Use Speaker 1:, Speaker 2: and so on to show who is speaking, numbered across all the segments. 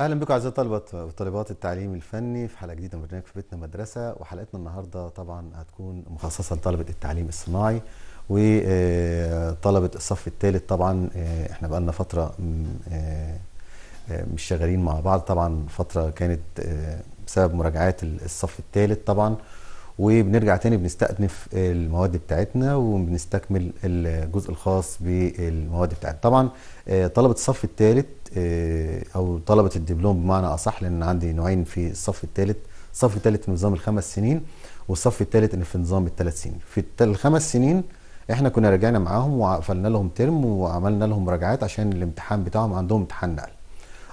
Speaker 1: أهلا بكم أعزائي طلبه وطالبات التعليم الفني في حلقة جديدة من برنامج في بيتنا مدرسة. وحلقتنا النهارده طبعا هتكون مخصصة لطلبة التعليم الصناعي وطلبة الصف الثالث. طبعا آه، إحنا بقالنا فترة م- آه، آه، مش شغالين مع بعض. طبعا فترة كانت بسبب مراجعات الصف الثالث طبعا. وبنرجع تاني بنستأنف المواد بتاعتنا وبنستكمل الجزء الخاص بالمواد بتاعتنا. طبعا آه، طلبة الصف الثالث أو طلبة الدبلوم بمعنى أصح لأن عندي نوعين في الصف الثالث الصف الثالث في نظام الخمس سنين والصف الثالث في نظام الثلاث سنين. في الخمس سنين إحنا كنا رجعنا معاهم وقفلنا لهم ترم وعملنا لهم مراجعات عشان الامتحان بتاعهم عندهم امتحان نقل.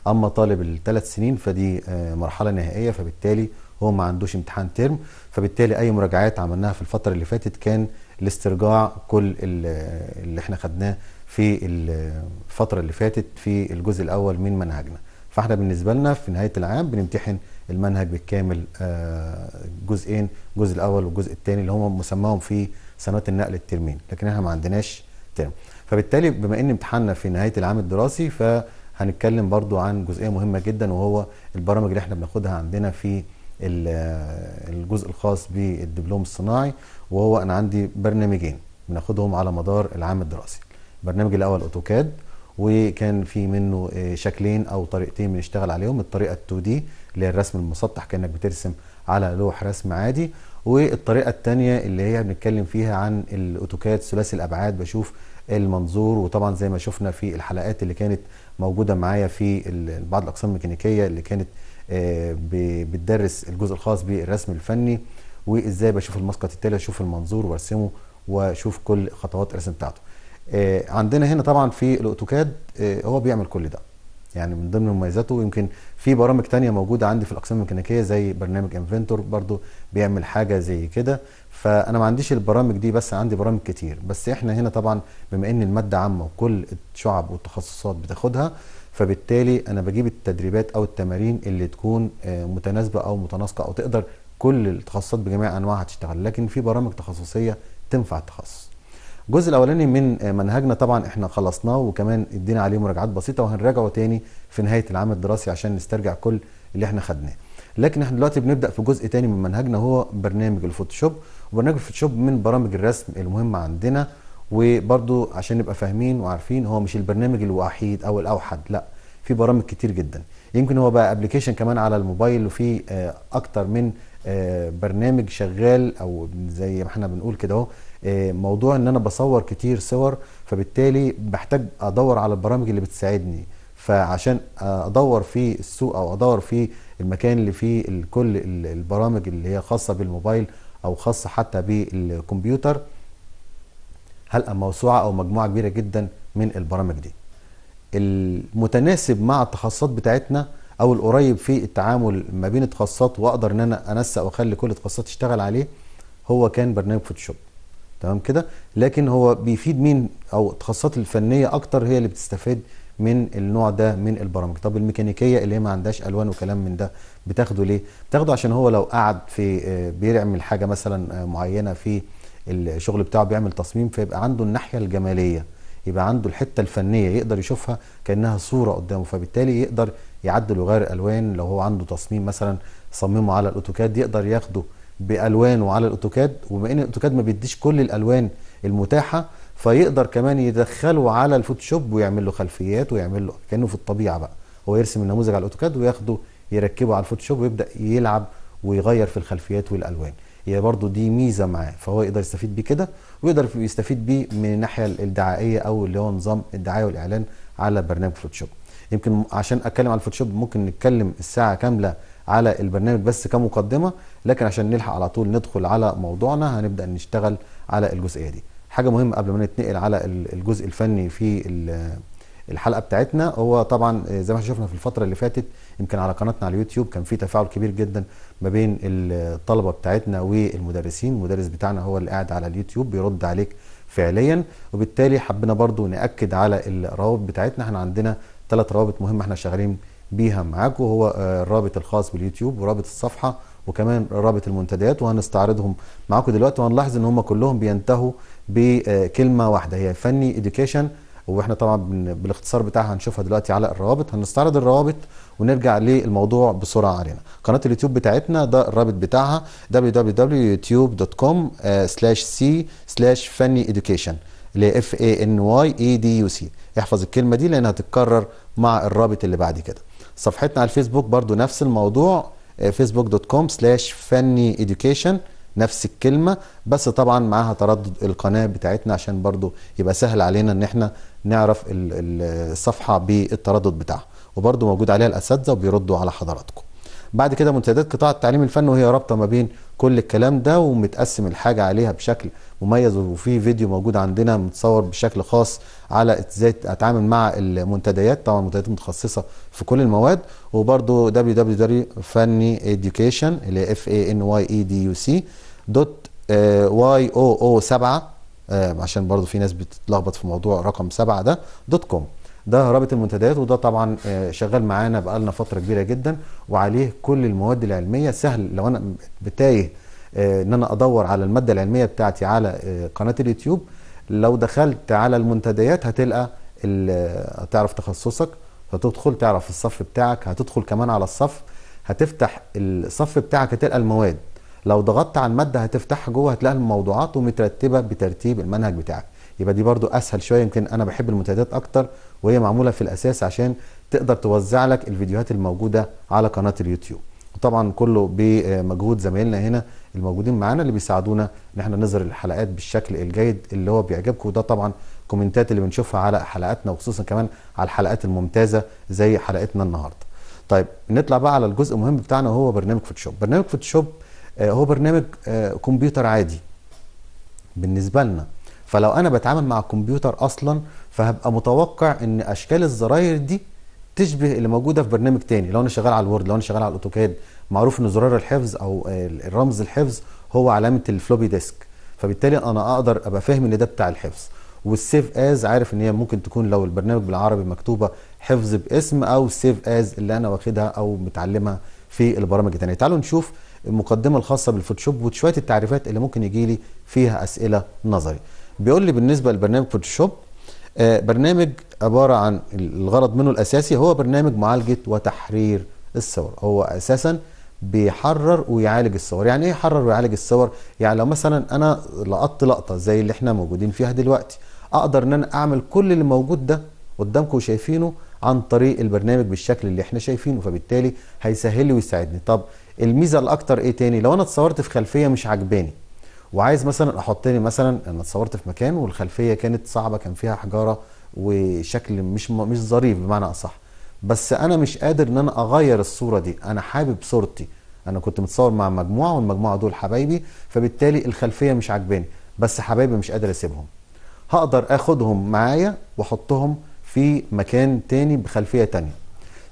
Speaker 1: أما طالب الثلاث سنين فدي آه، مرحلة نهائية فبالتالي هو ما عندوش امتحان ترم فبالتالي أي مراجعات عملناها في الفترة اللي فاتت كان لاسترجاع كل ال- اللي إحنا خدناه في الفترة اللي فاتت في الجزء الأول من منهجنا. فإحنا بالنسبة لنا في نهاية العام بنمتحن المنهج بالكامل آه، جزئين الجزء الأول والجزء الثاني اللي هم مسماهم في سنوات النقل الترمين لكن إحنا ما عندناش ترم فبالتالي بما إن امتحاننا في نهاية العام الدراسي فهنتكلم برضو عن جزئية مهمة جدا وهو البرامج اللي إحنا بناخدها عندنا في الجزء الخاص بالدبلوم الصناعي وهو أنا عندي برنامجين بناخدهم على مدار العام الدراسي. البرنامج الأول أوتوكاد وكان في منه آه، شكلين أو طريقتين بنشتغل عليهم. الطريقة ال 2 دي اللي هي الرسم المسطح كأنك بترسم على لوح رسم عادي. والطريقة الثانية اللي هي بنتكلم فيها عن الأوتوكاد ثلاثي الأبعاد. بشوف المنظور وطبعا زي ما شفنا في الحلقات اللي كانت موجودة معايا في بعض الأقسام الميكانيكية اللي كانت بتدرس الجزء الخاص بالرسم الفني وإزاي بشوف المسقط التالي أشوف المنظور وارسمه وأشوف كل خطوات الرسم بتاعته. آه، عندنا هنا طبعا في الأوتوكاد آه، هو بيعمل كل ده. يعني من ضمن مميزاته يمكن في برامج تانية موجودة عندي في الأقسام الميكانيكية زي برنامج انفنتور برضو بيعمل حاجة زي كده. فأنا ما عنديش البرامج دي بس عندي برامج كتير. بس إحنا هنا طبعا بما إن المادة عامة وكل الشعب والتخصصات بتاخدها فبالتالي أنا بجيب التدريبات أو التمارين اللي تكون آه، متناسبة أو متناسقة أو تقدر كل التخصصات بجميع أنواعها تشتغل لكن في برامج تخصصية تنفع التخصص. الجزء الأولاني من منهجنا طبعا إحنا خلصناه وكمان ادينا عليه مراجعات بسيطة وهنراجعه تاني في نهاية العام الدراسي عشان نسترجع كل اللي إحنا خدناه. لكن إحنا دلوقتي بنبدأ في جزء تاني من منهجنا هو برنامج الفوتوشوب. وبرنامج الفوتوشوب من برامج الرسم المهمة عندنا وبرضو عشان نبقى فاهمين وعارفين هو مش البرنامج الوحيد أو الأوحد لأ في برامج كتير جدا. يمكن هو بقى application كمان على الموبايل وفي آه، أكتر من آه، برنامج شغال أو زي ما إحنا بنقول كده أهو آه، موضوع إن أنا بصور كتير صور فبالتالي بحتاج أدور على البرامج اللي بتساعدني. فعشان أدور في السوق أو أدور في المكان اللي فيه كل ال- البرامج اللي هي خاصة بالموبايل أو خاصة حتى بالكمبيوتر هلقى موسوعة أو مجموعة كبيرة جدا من البرامج دي. المتناسب مع التخصصات بتاعتنا أو القريب في التعامل ما بين التخصصات وأقدر إن أنا أنسق وأخلي كل التخصصات تشتغل عليه هو كان برنامج فوتوشوب. تمام كده؟ لكن هو بيفيد مين؟ أو التخصصات الفنية أكتر هي اللي بتستفاد من النوع ده من البرامج. طب الميكانيكية اللي هي ما عندهاش ألوان وكلام من ده بتاخده ليه؟ بتاخده عشان هو لو قعد في آه، بيعمل حاجة مثلا آه، معينة في الشغل بتاعه بيعمل تصميم فيبقى عنده الناحية الجمالية يبقى عنده الحتة الفنية يقدر يشوفها كأنها صورة قدامه فبالتالي يقدر يعدل ويغير الألوان. لو هو عنده تصميم مثلا صممه على الأوتوكاد يقدر ياخده بألوانه على الأوتوكاد وبما إن الأوتوكاد ما بيديش كل الألوان المتاحة فيقدر كمان يدخله على الفوتوشوب ويعمل له خلفيات ويعمل له كأنه في الطبيعة بقى. هو يرسم النموذج على الأوتوكاد وياخده يركبه على الفوتوشوب ويبدأ يلعب ويغير في الخلفيات والألوان. هي برضو دي ميزة معاه فهو يقدر يستفيد بيه كده ويقدر يستفيد بيه من الناحية الدعائية أو اللي هو نظام الدعاية والإعلان على برنامج فوتوشوب. يمكن عشان أتكلم على الفوتوشوب ممكن نتكلم الساعة كاملة على البرنامج بس كمقدمة لكن عشان نلحق على طول ندخل على موضوعنا هنبدأ نشتغل على الجزئية دي. حاجة مهمة قبل ما نتنقل على ال- الجزء الفني في الحلقة بتاعتنا. هو طبعا زي ما شفنا في الفترة اللي فاتت يمكن على قناتنا على اليوتيوب كان في تفاعل كبير جدا ما بين الطلبة بتاعتنا والمدرسين. المدرس بتاعنا هو اللي قاعد على اليوتيوب بيرد عليك فعليا. وبالتالي حبينا برضو نأكد على الروابط بتاعتنا. إحنا عندنا ثلاث روابط مهمه إحنا شغالين بيها معاكم هو آه، الرابط الخاص باليوتيوب ورابط الصفحة وكمان رابط المنتديات وهنستعرضهم معاكم دلوقتي. وهنلاحظ إن هم كلهم بينتهوا بكلمة واحدة هي فني education وإحنا طبعا بالاختصار بتاعها هنشوفها دلوقتي على الروابط. هنستعرض الروابط ونرجع للموضوع بسرعة علينا. قناة اليوتيوب بتاعتنا ده الرابط بتاعها www.youtube.com slash c slash فني education. اللي F A N Y E D U C احفظ الكلمة دي لأنها هتتكرر مع الرابط اللي بعد كده. صفحتنا على الفيسبوك برضو نفس الموضوع. سلاش فني education. نفس الكلمة بس طبعا معاها تردد القناة بتاعتنا عشان برضو يبقى سهل علينا إن إحنا نعرف ال- ال- الصفحة بالتردد بتاعها. وبرضو موجود عليها الأساتذة وبيردوا على حضراتكم. بعد كده منتديات قطاع التعليم الفني وهي رابطة ما بين كل الكلام ده ومتقسم الحاجة عليها بشكل مميز. وفي فيديو موجود عندنا متصور بشكل خاص على إزاي اتعامل مع المنتديات. طبعا منتديات متخصصة في كل المواد. وبرده www.fanny education اللي F A N Y E D U C dot Y O O 7 عشان برضو في ناس بتتلخبط في موضوع رقم 7 ده dot com. ده رابط المنتديات وده طبعا آه، شغال معانا بقالنا فترة كبيرة جدا وعليه كل المواد العلمية. سهل لو أنا بتايه آه، إن أنا أدور على المادة العلمية بتاعتي على آه، قناة اليوتيوب. لو دخلت على المنتديات هتلقى هتعرف تخصصك هتدخل تعرف الصف بتاعك هتدخل كمان على الصف هتفتح الصف بتاعك هتلقى المواد. لو ضغطت على المادة هتفتحها جوه هتلاقي الموضوعات ومترتبة بترتيب المنهج بتاعك. يبقى دي برضو أسهل شوية يمكن أنا بحب المنتديات أكتر وهي معمولة في الأساس عشان تقدر توزع لك الفيديوهات الموجودة على قناة اليوتيوب. وطبعا كله بمجهود زمايلنا هنا الموجودين معانا اللي بيساعدونا إن إحنا نظهر الحلقات بالشكل الجيد اللي هو بيعجبكم. وده طبعا كومنتات اللي بنشوفها على حلقاتنا وخصوصا كمان على الحلقات الممتازة زي حلقتنا النهارده. طيب نطلع بقى على الجزء المهم بتاعنا وهو برنامج فوتوشوب. برنامج فوتوشوب هو برنامج آه، كمبيوتر عادي بالنسبة لنا. فلو أنا بتعامل مع الكمبيوتر أصلا فهبقى متوقع إن أشكال الزراير دي تشبه اللي موجودة في برنامج تاني. لو أنا شغال على ال Word لو أنا شغال على ال AutoCAD معروف إن زرار الحفظ أو آه، الرمز الحفظ هو علامة ال floppy disk. فبالتالي أنا أقدر أبقى فاهم إن ده بتاع الحفظ. وال save as عارف إن هي ممكن تكون لو البرنامج بالعربي مكتوبة حفظ باسم أو save as اللي أنا واخدها أو متعلمها في البرامج التانية. تعالوا نشوف المقدمة الخاصة بالفوتوشوب وشوية التعريفات اللي ممكن يجي لي فيها أسئلة نظري. بيقول لي بالنسبة لبرنامج فوتوشوب آه، برنامج عبارة عن الغرض منه الأساسي هو برنامج معالجة وتحرير الصور. هو أساسا بيحرر ويعالج الصور. يعني إيه يحرر ويعالج الصور؟ يعني لو مثلا أنا لقطت لقطة زي اللي إحنا موجودين فيها دلوقتي أقدر إن أنا أعمل كل اللي موجود ده قدامكم شايفينه عن طريق البرنامج بالشكل اللي إحنا شايفينه فبالتالي هيسهل لي ويساعدني. طب الميزة الأكتر إيه تاني؟ لو أنا اتصورت في خلفية مش عجباني وعايز مثلا أحطني مثلا أنا اتصورت في مكان والخلفية كانت صعبة كان فيها حجارة وشكل مش مش ظريف بمعنى أصح. بس أنا مش قادر إن أنا أغير الصورة دي أنا حابب صورتي. أنا كنت متصور مع مجموعة والمجموعة دول حبايبي فبالتالي الخلفية مش عجباني بس حبايبي مش قادر أسيبهم. هقدر آخدهم معايا وأحطهم في مكان تاني بخلفية تانية.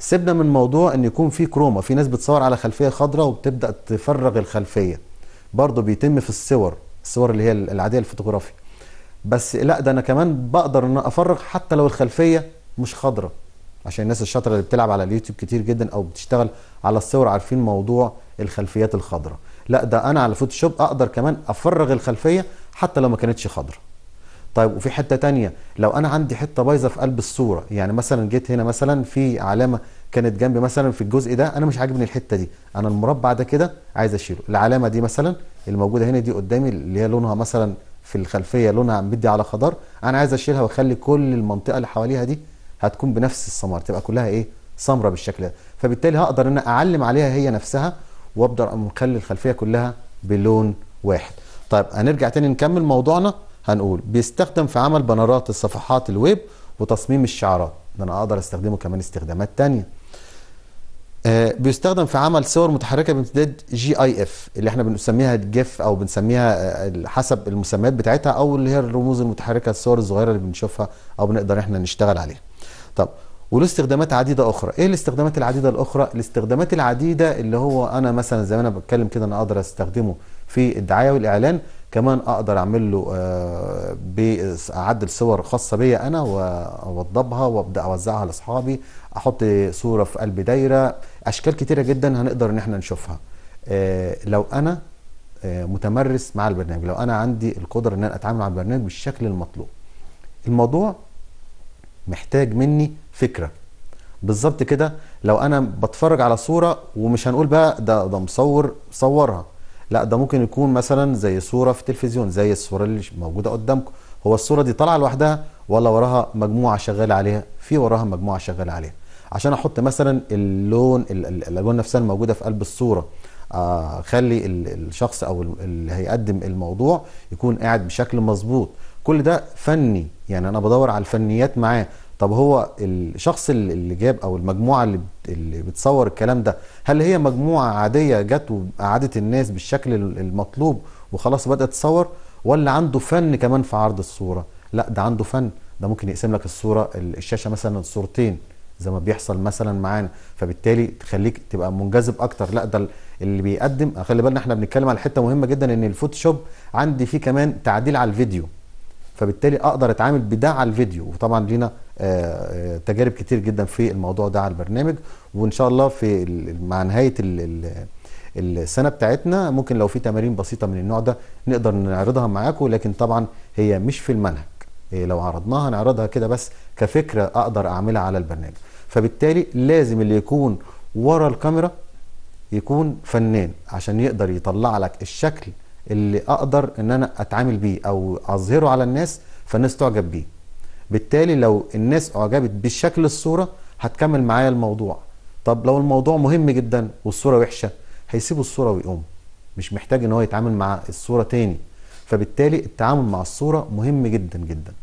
Speaker 1: سيبنا من موضوع إن يكون في كروما في ناس بتصور على خلفية خضراء وبتبدأ تفرغ الخلفية. برضه بيتم في الصور الصور اللي هي العادية الفوتوغرافي. بس لأ ده أنا كمان بقدر إن أفرغ حتى لو الخلفية مش خضراء. عشان الناس الشاطرة اللي بتلعب على اليوتيوب كتير جدا أو بتشتغل على الصور عارفين موضوع الخلفيات الخضراء. لأ ده أنا على فوتوشوب أقدر كمان أفرغ الخلفية حتى لو ما كانتش خضراء. طيب وفي حتة تانية لو أنا عندي حتة بايظة في قلب الصورة يعني مثلا جيت هنا مثلا في علامة كانت جنبي مثلا في الجزء ده أنا مش عاجبني الحتة دي أنا المربع ده كده عايز أشيله العلامة دي مثلا اللي موجوده هنا دي قدامي اللي هي لونها مثلا في الخلفية لونها مدي على خضار أنا عايز أشيلها وأخلي كل المنطقة اللي حواليها دي هتكون بنفس السمار تبقى كلها إيه؟ سمرة بالشكل ده. فبالتالي هقدر إن أعلم عليها هي نفسها وأبدأ أخلي الخلفية كلها بلون واحد. طيب هنرجع تاني نكمل موضوعنا. هنقول. بيستخدم في عمل بنرات الصفحات الويب وتصميم الشعارات. ده أنا أقدر أستخدمه كمان استخدامات تانية. آه بيستخدم في عمل صور متحركة بامتداد GIF اللي إحنا بنسميها GIF أو بنسميها آه حسب المسميات بتاعتها أو اللي هي الرموز المتحركة الصور الصغيرة اللي بنشوفها أو بنقدر إحنا نشتغل عليها. طب وله استخدامات عديدة أخرى. إيه الاستخدامات العديدة الأخرى؟ الاستخدامات العديدة اللي هو أنا مثلا زي ما أنا بتكلم كده أنا أقدر أستخدمه في الدعاية والإعلان كمان أقدر أعمل له آه أعدل صور خاصة بيا أنا وأوضبها وأبدأ أوزعها لأصحابي. أحط صورة في قلب دايرة. أشكال كتيرة جدا هنقدر إن إحنا نشوفها. آه لو أنا آه متمرس مع البرنامج لو أنا عندي القدرة إن أنا أتعامل مع البرنامج بالشكل المطلوب. الموضوع محتاج مني فكرة. بالظبط كده لو أنا بتفرج على صورة ومش هنقول بقى ده ده مصور صورها. لا ده ممكن يكون مثلا زي صورة في التلفزيون زي الصورة اللي موجودة قدامكم. هو الصورة دي طالعة لوحدها ولا وراها مجموعة شغالة عليها؟ في وراها مجموعة شغالة عليها. عشان أحط مثلا اللون ال- ال- الألوان نفسها الموجوده في قلب الصورة آه، أخلي ال- الشخص أو ال- اللي هيقدم الموضوع يكون قاعد بشكل مظبوط. كل ده فني يعني أنا بدور على الفنيات معاه. طب هو الشخص اللي جاب أو المجموعة اللي اللي بتصور الكلام ده هل هي مجموعة عادية جت وقعدت الناس بالشكل ال- المطلوب وخلاص بدأت تصور ولا عنده فن كمان في عرض الصورة؟ لا ده عنده فن. ده ممكن يقسم لك الصورة الشاشة مثلا صورتين زي ما بيحصل مثلا معانا. فبالتالي تخليك تبقى منجذب أكتر. لا ده اللي بيقدم خلي بالنا إحنا بنتكلم على حتة مهمة جدا إن الفوتوشوب عندي فيه كمان تعديل على الفيديو. فبالتالي أقدر أتعامل بده على الفيديو. وطبعا لينا تجارب كتير جدا في الموضوع ده على البرنامج. وإن شاء الله في مع نهاية ال- ال- السنة بتاعتنا ممكن لو في تمارين بسيطة من النوع ده نقدر نعرضها معاكم لكن طبعا هي مش في المنهج. لو عرضناها نعرضها كده بس كفكرة أقدر أعملها على البرنامج. فبالتالي لازم اللي يكون ورا الكاميرا يكون فنان عشان يقدر يطلع لك الشكل اللي أقدر إن أنا أتعامل بيه أو أظهره على الناس فالناس تعجب بيه. بالتالي لو الناس أعجبت بشكل الصورة هتكمل معايا الموضوع. طب لو الموضوع مهم جدا والصورة وحشة هيسيبوا الصورة ويقوم. مش محتاج إن هو يتعامل مع الصورة تاني. فبالتالي التعامل مع الصورة مهم جدا جدا.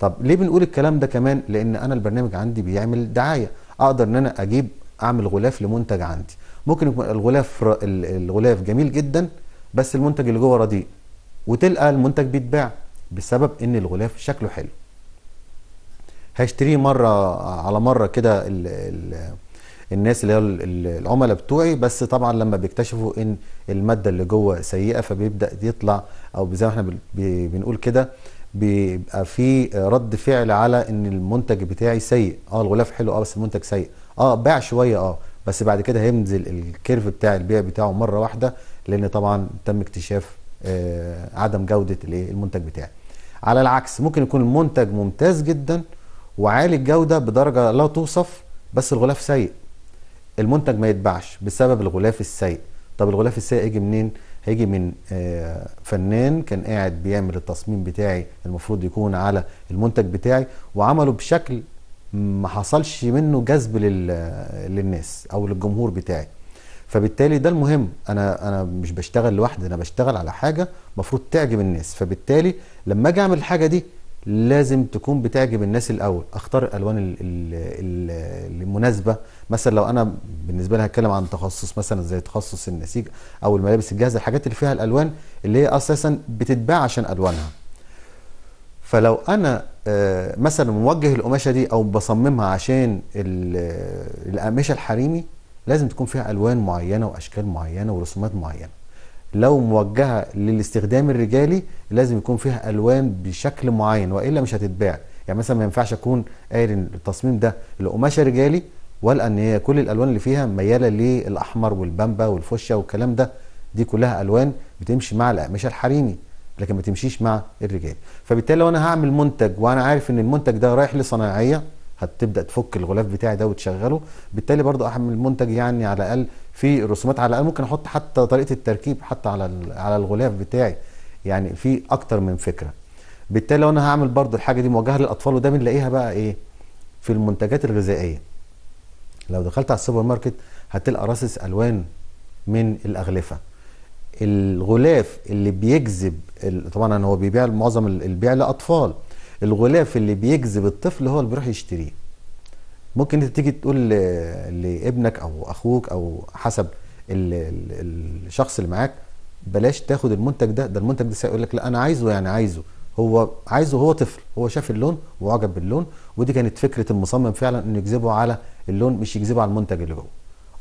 Speaker 1: طب ليه بنقول الكلام ده كمان؟ لأن أنا البرنامج عندي بيعمل دعاية. أقدر إن أنا أجيب أعمل غلاف لمنتج عندي. ممكن يكون الغلاف الغلاف جميل جدا بس المنتج اللي جوه رديء وتلقى المنتج بيتباع بسبب إن الغلاف شكله حلو. هشتريه مرة على مرة كده ال- ال- الناس اللي هي ال- ال- العملاء بتوعي. بس طبعا لما بيكتشفوا إن المادة اللي جوه سيئة فبيبدأ يطلع أو زي ما إحنا بنقول كده بيبقى في رد فعل على إن المنتج بتاعي سيء. آه الغلاف حلو آه بس المنتج سيء. آه باع شوية آه بس بعد كده هينزل الكيرف بتاع البيع بتاعه مرة واحدة لأن طبعا تم اكتشاف آه عدم جودة المنتج بتاعي. على العكس ممكن يكون المنتج ممتاز جدا وعالي الجودة بدرجة لا توصف بس الغلاف سيء. المنتج ما يتباعش بسبب الغلاف السيء. طب الغلاف السيء هيجي منين؟ هيجي من آه، فنان كان قاعد بيعمل التصميم بتاعي المفروض يكون على المنتج بتاعي وعمله بشكل ما حصلش منه جذب لل- للناس أو للجمهور بتاعي. فبالتالي ده المهم. أنا أنا مش بشتغل لوحدي أنا بشتغل على حاجة المفروض تعجب الناس. فبالتالي لما أجي أعمل الحاجة دي لازم تكون بتعجب الناس الأول. أختار الألوان ال- ال- ال- المناسبة. مثلا لو أنا بالنسبة لي هتكلم عن تخصص مثلا زي تخصص النسيج أو الملابس الجاهزة الحاجات اللي فيها الألوان اللي هي أساسا بتتباع عشان ألوانها. فلو أنا آه، مثلا موجه القماشة دي أو بصممها عشان ال- القماشة الحريمي لازم تكون فيها ألوان معينة وأشكال معينة ورسومات معينة. لو موجهة للاستخدام الرجالي لازم يكون فيها ألوان بشكل معين وإلا مش هتتباع. يعني مثلا ما ينفعش أكون قايل إن التصميم ده لقماشه رجالي ولا إن هي كل الألوان اللي فيها ميالة للأحمر والبامبا والفوشيا والكلام ده دي كلها ألوان بتمشي مع القماشه الحريمي لكن ما تمشيش مع الرجال فبالتالي لو أنا هعمل منتج وأنا عارف إن المنتج ده رايح لصناعية هتبدأ تفك الغلاف بتاعي ده وتشغله. بالتالي برضو اعمل منتج يعني على الأقل في رسومات على الأقل ممكن أحط حتى طريقة التركيب حتى على على الغلاف بتاعي. يعني في أكتر من فكرة. بالتالي لو أنا هعمل برضو الحاجة دي موجهة للأطفال وده بنلاقيها بقى إيه؟ في المنتجات الغذائية. لو دخلت على السوبر ماركت هتلقى رصص ألوان من الأغلفة. الغلاف اللي بيجذب طبعا هو بيبيع معظم ال- البيع لأطفال. الغلاف اللي بيجذب الطفل هو اللي بيروح يشتريه. ممكن انت تيجي تقول لابنك أو أخوك أو حسب ال- ال- الشخص اللي معاك بلاش تاخد المنتج ده ده المنتج ده يقول لك لا أنا عايزه يعني عايزه. هو عايزه هو طفل هو شاف اللون وعجب باللون ودي كانت فكرة المصمم فعلا إنه يجذبه على اللون مش يجذبه على المنتج اللي جوه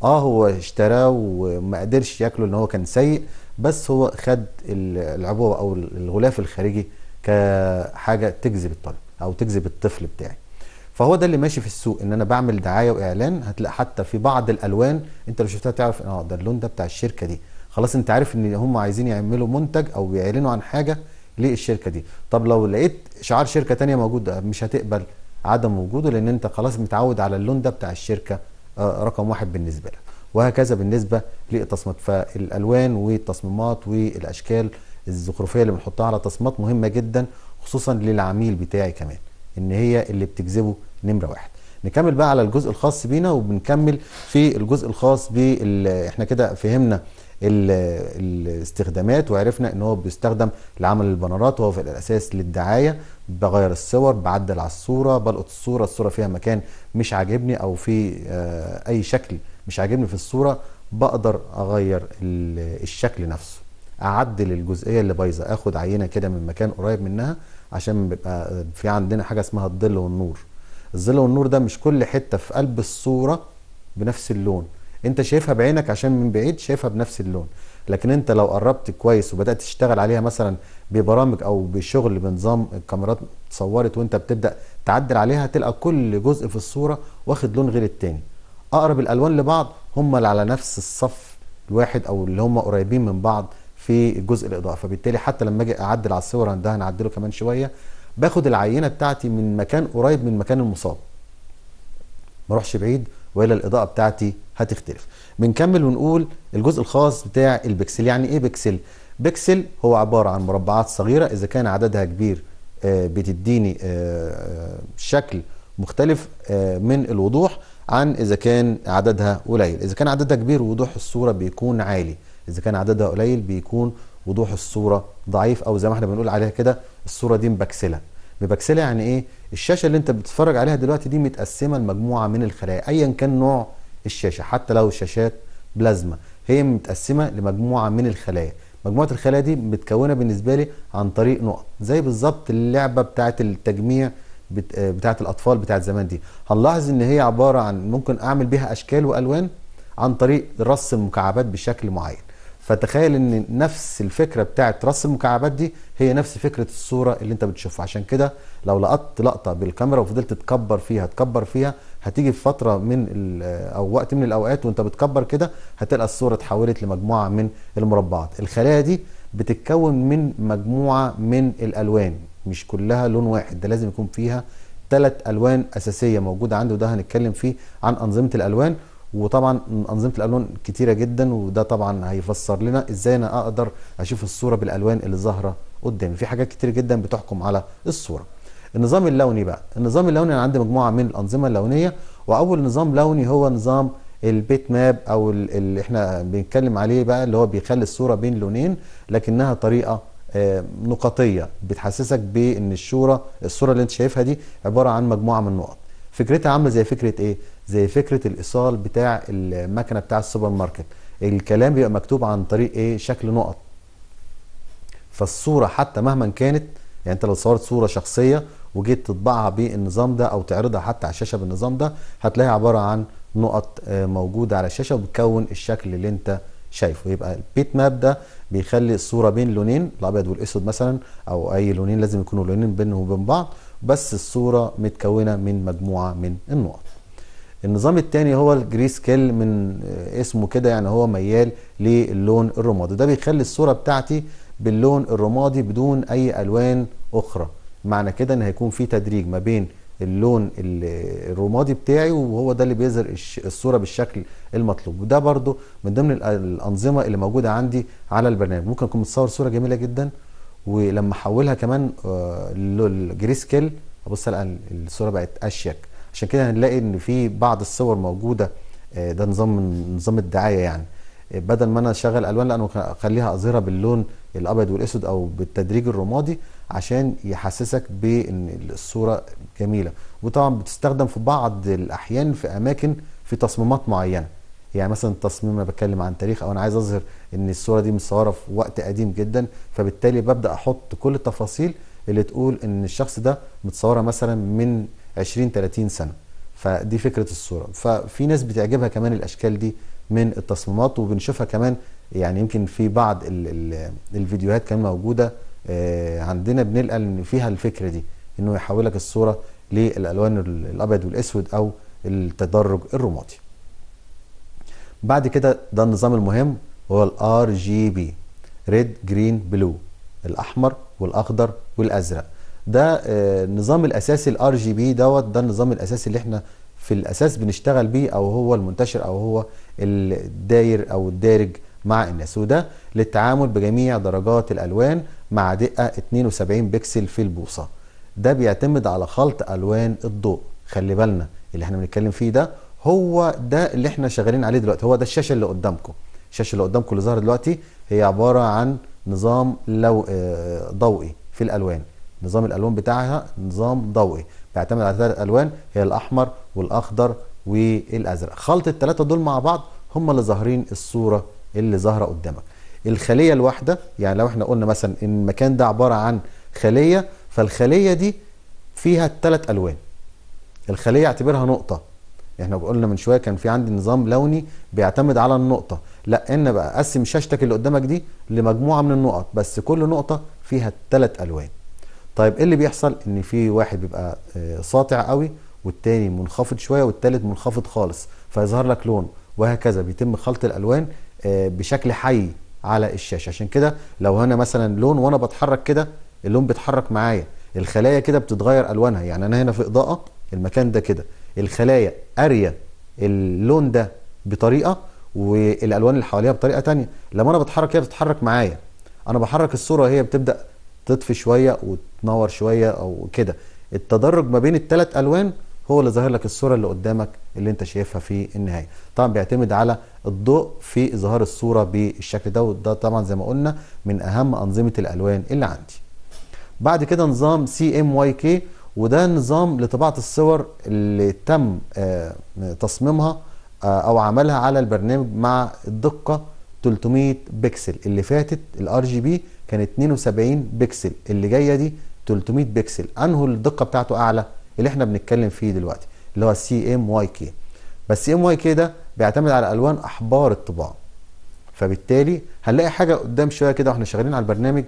Speaker 1: آه هو اشتراه وما قدرش ياكله ان هو كان سيء بس هو خد ال- العبوة أو الغلاف الخارجي كحاجة تجذب الطالب أو تجذب الطفل بتاعي. فهو ده اللي ماشي في السوق إن أنا بعمل دعاية وإعلان هتلاقي حتى في بعض الألوان أنت لو شفتها تعرف آه ده اللون ده بتاع الشركة دي. خلاص أنت عارف إن هم عايزين يعملوا منتج أو بيعلنوا عن حاجة للشركة دي. طب لو لقيت شعار شركة تانية موجود مش هتقبل عدم وجوده لأن أنت خلاص متعود على اللون ده بتاع الشركة آه، رقم واحد بالنسبة لك. وهكذا بالنسبة للتصميمات فالألوان والتصميمات والأشكال الزخرفية اللي بنحطها على تصميمات مهمة جدا خصوصا للعميل بتاعي كمان إن هي اللي بتجذبه نمرة واحد. نكمل بقى على الجزء الخاص بينا وبنكمل في الجزء الخاص بال إحنا كده فهمنا ال- الاستخدامات وعرفنا إن هو بيستخدم لعمل البنرات وهو في الأساس للدعاية بغير الصور بعدل على الصورة بلقط الصورة الصورة فيها مكان مش عاجبني أو في آه، أي شكل مش عاجبني في الصورة بقدر أغير ال- الشكل نفسه. اعدل الجزئيه اللي بايظة. آخد عينة كده من مكان قريب منها عشان بيبقى في عندنا حاجة اسمها الظل والنور. الظل والنور ده مش كل حتة في قلب الصورة بنفس اللون. أنت شايفها بعينك عشان من بعيد شايفها بنفس اللون. لكن أنت لو قربت كويس وبدأت تشتغل عليها مثلا ببرامج أو بشغل بنظام الكاميرات اتصورت وأنت بتبدأ تعدل عليها تلقى كل جزء في الصورة واخد لون غير التاني. أقرب الألوان لبعض هم اللي على نفس الصف الواحد أو اللي هم قريبين من بعض. في جزء الاضاءه فبالتالي حتى لما أجي أعدل على الصور ده هنعدله كمان شوية باخد العينة بتاعتي من مكان قريب من مكان المصاب. ما أروحش بعيد وإلا الإضاءة بتاعتي هتختلف. بنكمل ونقول الجزء الخاص بتاع البكسل. يعني إيه بكسل؟ بكسل هو عبارة عن مربعات صغيرة إذا كان عددها كبير آه، بتديني آه، آه، شكل مختلف من الوضوح عن إذا كان عددها قليل. إذا كان عددها كبير وضوح الصورة بيكون عالي. إذا كان عددها قليل بيكون وضوح الصورة ضعيف أو زي ما إحنا بنقول عليها كده الصورة دي مبكسلة. مبكسلة يعني إيه؟ الشاشة اللي أنت بتتفرج عليها دلوقتي دي متقسمة لمجموعة من الخلايا ايا كان نوع الشاشة حتى لو شاشات بلازما هي متقسمة لمجموعة من الخلايا. مجموعة الخلايا دي متكونة بالنسبة لي عن طريق نقط زي بالظبط اللعبة بتاعه التجميع آه، بتاعه الأطفال بتاعه زمان دي. هنلاحظ إن هي عبارة عن ممكن أعمل بيها أشكال وألوان عن طريق رص المكعبات بشكل معين. فتخيل إن نفس الفكرة بتاعت رص المكعبات دي هي نفس فكرة الصورة اللي أنت بتشوفها. عشان كده لو لقطت لقطة بالكاميرا وفضلت تكبر فيها تكبر فيها هتيجي في فترة من أو وقت من الأوقات وأنت بتكبر كده هتلقى الصورة اتحولت لمجموعة من المربعات. الخلايا دي بتتكون من مجموعة من الألوان مش كلها لون واحد ده لازم يكون فيها ثلاث ألوان أساسية موجودة عندي وده هنتكلم فيه عن أنظمة الألوان. وطبعا أنظمة الألوان كتيرة جدا وده طبعا هيفسر لنا إزاي أنا أقدر أشوف الصورة بالألوان اللي ظاهرة قدامي. في حاجات كتير جدا بتحكم على الصورة. النظام اللوني بقى. النظام اللوني أنا عندي مجموعة من الأنظمة اللونية وأول نظام لوني هو نظام ال bitmap أو ال- اللي إحنا بنتكلم عليه بقى اللي هو بيخلي الصورة بين لونين لكنها طريقة آه، نقطية بتحسسك بإن الصورة الصورة اللي أنت شايفها دي عبارة عن مجموعة من النقط فكرتها عاملة زي فكرة إيه؟ زي فكرة الإيصال بتاع المكنة بتاع السوبر ماركت. الكلام بيبقى مكتوب عن طريق إيه؟ شكل نقط. فالصورة حتى مهما كانت يعني أنت لو صورت صورة شخصية وجيت تطبعها بالنظام ده أو تعرضها حتى على الشاشة بالنظام ده هتلاقيها عبارة عن نقط آه، موجودة على الشاشة وبتكون الشكل اللي أنت شايفه. يبقى ال bitmap ده بيخلي الصورة بين لونين الأبيض والأسود مثلا أو أي لونين لازم يكونوا لونين بينهم وبين بعض. بس الصورة متكونة من مجموعة من النقط. النظام الثاني هو ال grayscale من آه، اسمه كده يعني هو ميال للون الرمادي. ده بيخلي الصورة بتاعتي باللون الرمادي بدون أي ألوان أخرى. معنى كده إن هيكون في تدريج ما بين اللون ال- الرمادي بتاعي وهو ده اللي بيظهر الصورة بالشكل المطلوب. وده برضو من ضمن ال- الأنظمة اللي موجودة عندي على البرنامج. ممكن أكون متصور صورة جميلة جدا؟ ولما احولها كمان آه، للجري سكيل ابص الاقي ال- الصورة بقت أشيك. عشان كده هنلاقي إن في بعض الصور موجودة آه، ده نظام نظام الدعاية يعني. آه، بدل ما أنا أشغل ألوان لأ أنا أخليها اظهرها باللون الأبيض والأسود أو بالتدريج الرمادي عشان يحسسك بإن الصورة جميلة. وطبعا بتستخدم في بعض الأحيان في أماكن في تصميمات معينة. يعني مثلا تصميم أنا بتكلم عن تاريخ أو أنا عايز أظهر إن الصورة دي متصورة في وقت قديم جدا فبالتالي ببدأ أحط كل التفاصيل اللي تقول إن الشخص ده متصورة مثلا من 20 30 سنة. فدي فكرة الصورة. ففي ناس بتعجبها كمان الأشكال دي من التصميمات وبنشوفها كمان يعني يمكن في بعض ال ال الفيديوهات كمان موجودة آه، عندنا بنلقى إن فيها الفكرة دي إنه يحول لك الصورة للألوان ال- الأبيض والأسود أو التدرج الرمادي. بعد كده ده النظام المهم هو ال RGB red green blue الأحمر والأخضر والأزرق. ده آه، النظام الأساسي ال RGB دوت ده النظام الأساسي اللي إحنا في الأساس بنشتغل بيه أو هو المنتشر أو هو الداير أو الدارج مع الناس. وده للتعامل بجميع درجات الألوان مع دقة 72 بكسل في البوصة. ده بيعتمد على خلط ألوان الضوء. خلي بالنا اللي إحنا بنتكلم فيه ده هو ده اللي إحنا شغالين عليه دلوقتي. هو ده الشاشة اللي قدامكم. الشاشة اللي قدامكم اللي ظاهرة دلوقتي هي عبارة عن نظام لو آه، ضوئي في الألوان. نظام الألوان بتاعها نظام ضوئي. بيعتمد على ثلاث ألوان هي الأحمر والأخضر والأزرق. خلط الثلاثه دول مع بعض هم اللي ظاهرين الصورة اللي ظاهرة قدامك. الخلية الواحدة يعني لو إحنا قلنا مثلا إن المكان ده عبارة عن خلية فالخلية دي فيها ثلاث ألوان. الخلية اعتبرها نقطة. إحنا قلنا من شوية كان في عندي نظام لوني بيعتمد على النقطة. لا إن بقى قسم شاشتك اللي قدامك دي لمجموعة من النقط بس كل نقطة فيها ثلاث ألوان. طيب إيه اللي بيحصل؟ إن في واحد بيبقى آه، ساطع قوي والتاني منخفض شوية والتالت منخفض خالص. فيظهر لك لون وهكذا. بيتم خلط الألوان آه، بشكل حي على الشاشة. عشان كده لو أنا مثلا لون وأنا بتحرك كده اللون بيتحرك معايا. الخلايا كده بتتغير ألوانها. يعني أنا هنا في إضاءة المكان ده كده. الخلايا قارية اللون ده بطريقة والألوان اللي حواليها بطريقة تانية. لما أنا بتحرك هي بتتحرك معايا. أنا بحرك الصورة هي بتبدأ تطفي شوية وتنور شوية أو كده. التدرج ما بين الثلاث ألوان هو اللي ظاهر لك الصورة اللي قدامك اللي أنت شايفها في النهاية. طبعا بيعتمد على الضوء في إظهار الصورة بالشكل ده وده طبعا زي ما قلنا من أهم أنظمة الألوان اللي عندي. بعد كده نظام CMYK وده نظام لطباعة الصور اللي تم آه، تصميمها آه، أو عملها على البرنامج مع الدقة 300 بكسل. اللي فاتت ال RGB كان 72 بكسل اللي جاية دي 300 بكسل. انه الدقة بتاعته أعلى؟ اللي إحنا بنتكلم فيه دلوقتي اللي هو CMYK بس CMYK ده بيعتمد على ألوان أحبار الطباعة. فبالتالي هنلاقي حاجة قدام شوية كده وإحنا شغالين على البرنامج.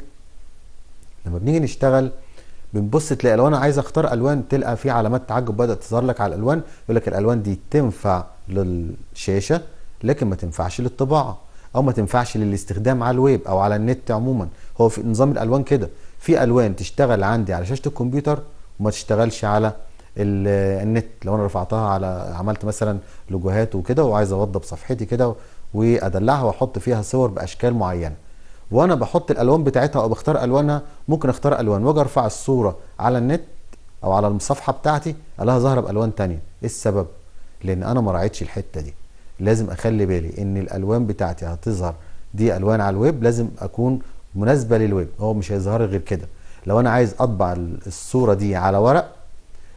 Speaker 1: لما بنيجي نشتغل بنبص تلاقي لو أنا عايز اختار الوان تلقى في علامات تعجب بدأت تظهر لك على الألوان يقول لك الألوان دي تنفع للشاشة لكن ما تنفعش للطباعة أو ما تنفعش للاستخدام على الويب أو على النت عموما. هو في نظام الألوان كده في ألوان تشتغل عندي على شاشة الكمبيوتر وما تشتغلش على ال- النت. لو أنا رفعتها على عملت مثلا لوجوهات وكده وعايز أوضب صفحتي كده وأدلعها وأحط فيها صور بأشكال معينة. وأنا بحط الالوان بتاعتها أو بختار الوانها ممكن اختار الوان. واجي ارفع الصورة على النت أو على الصفحه بتاعتي الاقيها ظاهرة بألوان تانية. إيه السبب؟ لأن أنا ما راعيتش الحتة دي. لازم أخلي بالي إن الألوان بتاعتي هتظهر دي ألوان على الويب لازم أكون مناسبة للويب. هو مش هيظهر غير كده. لو أنا عايز أطبع الصورة دي على ورق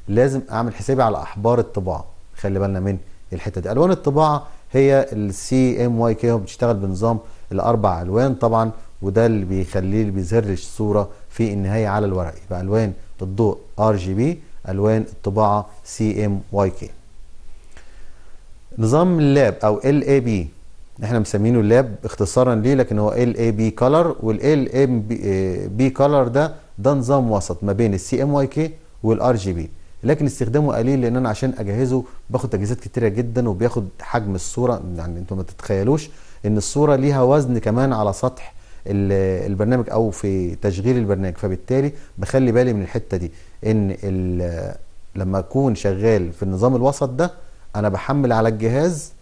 Speaker 1: لازم أعمل حسابي على أحبار الطباعة. خلي بالنا من الحتة دي. ألوان الطباعة هي ال CMYK بتشتغل بنظام الأربع ألوان طبعا وده اللي بيخليه اللي بيظهر لي الصورة في النهاية على الورق. يبقى ألوان الضوء RGB ألوان الطباعة CMYK نظام ال Lab أو LAB إحنا مسمينه ال Lab اختصارا ليه لكن هو LAB color وال LAB color ده ده نظام وسط ما بين ال CMYK وال RGB لكن استخدامه قليل لأن أنا عشان أجهزه باخد تجهيزات كتيرة جدا وبياخد حجم الصورة يعني أنتم ما تتخيلوش. إن الصورة ليها وزن كمان على سطح ال- البرنامج أو في تشغيل البرنامج. فبالتالي بخلي بالي من الحتة دي إن لما أكون شغال في النظام الوسط ده أنا بحمل على الجهاز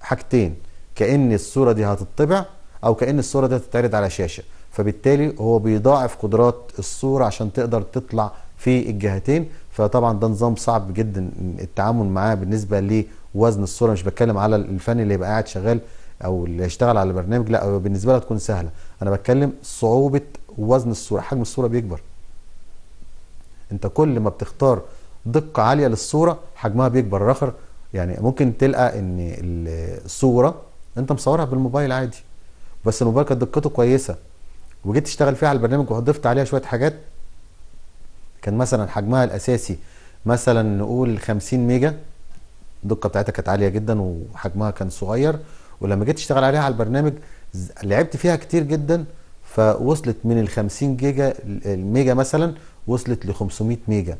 Speaker 1: حاجتين كأن الصورة دي هتطبع أو كأن الصورة دي هتتعرض على شاشة. فبالتالي هو بيضاعف قدرات الصورة عشان تقدر تطلع في الجهتين. فطبعا ده نظام صعب جدا التعامل معاه بالنسبة لوزن الصورة مش بتكلم على الفني اللي يبقى قاعد شغال أو اللي يشتغل على البرنامج لا هو بالنسبة له تكون سهلة. أنا بتكلم صعوبة وزن الصورة حجم الصورة بيكبر. أنت كل ما بتختار دقة عالية للصورة حجمها بيكبر. رخر يعني ممكن تلقى إن الصورة أنت مصورها بالموبايل عادي بس الموبايل كانت دقته كويسة وجيت تشتغل فيها على البرنامج وضفت عليها شوية حاجات كان مثلا حجمها الأساسي مثلا نقول 50 ميجا الدقة بتاعتها كانت عالية جدا وحجمها كان صغير ولما جيت تشتغل عليها على البرنامج لعبت فيها كتير جدا فوصلت من ال 50 جيجا الميجا مثلا وصلت ل 500 ميجا.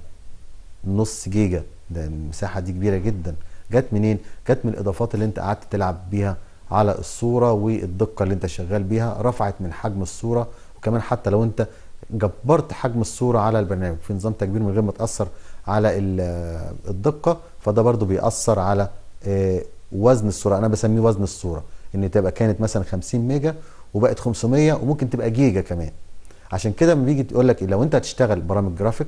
Speaker 1: نص جيجا. ده المساحة دي كبيرة جدا. جت منين؟ جت من الإضافات اللي أنت قعدت تلعب بيها على الصورة والدقة اللي أنت شغال بيها. رفعت من حجم الصورة. وكمان حتى لو أنت كبرت حجم الصورة على البرنامج في نظام تكبير من غير ما تأثر على ال- الدقة فده برضو بيأثر على آه، وزن الصورة. أنا بسميه وزن الصورة إن تبقى كانت مثلا 50 ميجا وبقت 500 وممكن تبقى جيجا كمان. عشان كده لما بيجي تقول لك لو أنت هتشتغل برامج جرافيك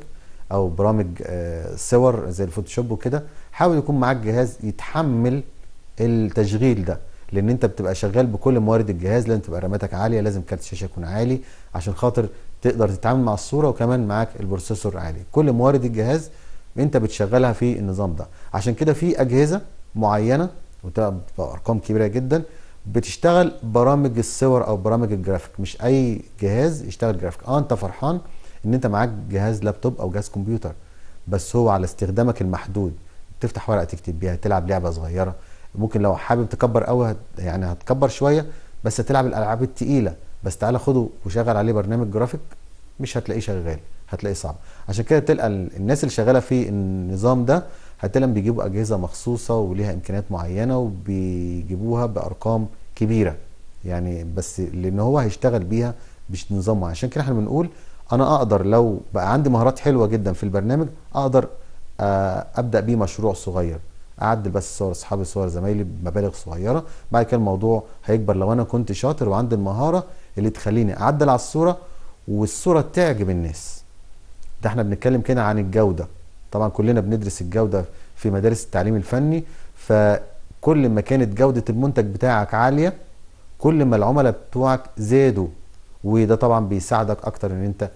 Speaker 1: أو برامج آه، صور زي ال Photoshop وكده حاول يكون معاك جهاز يتحمل التشغيل ده لأن أنت بتبقى شغال بكل موارد الجهاز لازم تبقى راماتك عالية لازم كارت الشاشة يكون عالي عشان خاطر تقدر تتعامل مع الصورة وكمان معاك ال processor عالي. كل موارد الجهاز أنت بتشغلها في النظام ده. عشان كده في أجهزة معينة وتبقى بأرقام كبيرة جدا بتشتغل برامج الصور أو برامج الجرافيك مش أي جهاز يشتغل جرافيك. آه أنت فرحان إن أنت معاك جهاز لابتوب أو جهاز كمبيوتر بس هو على استخدامك المحدود. تفتح ورقة تكتب بيها تلعب لعبة صغيرة. ممكن لو حابب تكبر قوي هت يعني هتكبر شوية بس هتلعب الألعاب التقيلة. بس تعالى خده وشغل عليه برنامج جرافيك مش هتلاقيه شغال هتلاقيه صعب. عشان كده تلقى ال- الناس اللي شغالة في النظام ده هتلاقيهم بيجيبوا أجهزة مخصوصة وليها إمكانيات معينة وبيجيبوها بأرقام كبيرة. يعني بس لأن هو هيشتغل بيها مش نظام عشان كده إحنا بنقول أنا أقدر لو بقى عندي مهارات حلوة جدا في البرنامج أقدر آه، أبدأ بيه مشروع صغير. أعدل بس صور أصحابي صور زمايلي بمبالغ صغيرة. بعد كده الموضوع هيكبر لو أنا كنت شاطر وعندي المهارة اللي تخليني أعدل على الصورة والصورة تعجب الناس. ده إحنا بنتكلم كده عن الجودة. طبعا كلنا بندرس الجودة في مدارس التعليم الفني فكل ما كانت جودة المنتج بتاعك عالية كل ما العملاء بتوعك زادوا. وده طبعا بيساعدك أكتر إن أنت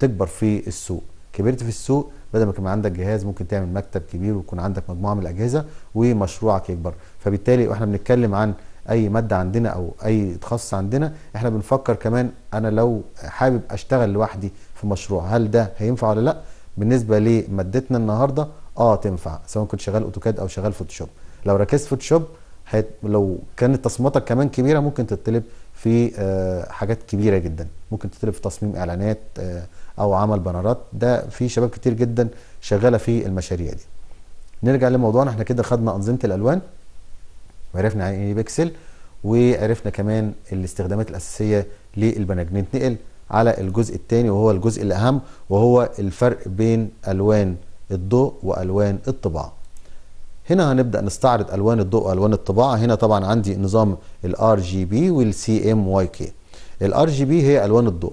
Speaker 1: تكبر في السوق. كبرت في السوق بدل ما كان عندك جهاز ممكن تعمل مكتب كبير ويكون عندك مجموعة من الأجهزة ومشروعك يكبر. فبالتالي وإحنا بنتكلم عن أي مادة عندنا أو أي تخصص عندنا إحنا بنفكر كمان أنا لو حابب أشتغل لوحدي في مشروع هل ده هينفع ولا لأ؟ بالنسبة لمادتنا النهارده آه تنفع سواء كنت شغال AutoCAD أو شغال Photoshop. لو ركزت Photoshop هيت لو كانت تصميماتك كمان كبيرة ممكن تطلب في آه، حاجات كبيرة جدا. ممكن تطلب في تصميم إعلانات آه، أو عمل بانرات ده في شباب كتير جدا شغالة في المشاريع دي. نرجع لموضوعنا. إحنا كده خدنا أنظمة الألوان وعرفنا يعني إيه بيكسل وعرفنا كمان الاستخدامات الأساسية للبرنامج ننتقل على الجزء الثاني وهو الجزء الأهم وهو الفرق بين ألوان الضوء وألوان الطباعة. هنا هنبدأ نستعرض ألوان الضوء وألوان الطباعة. هنا طبعا عندي نظام MYK ال RGB هي ألوان الضوء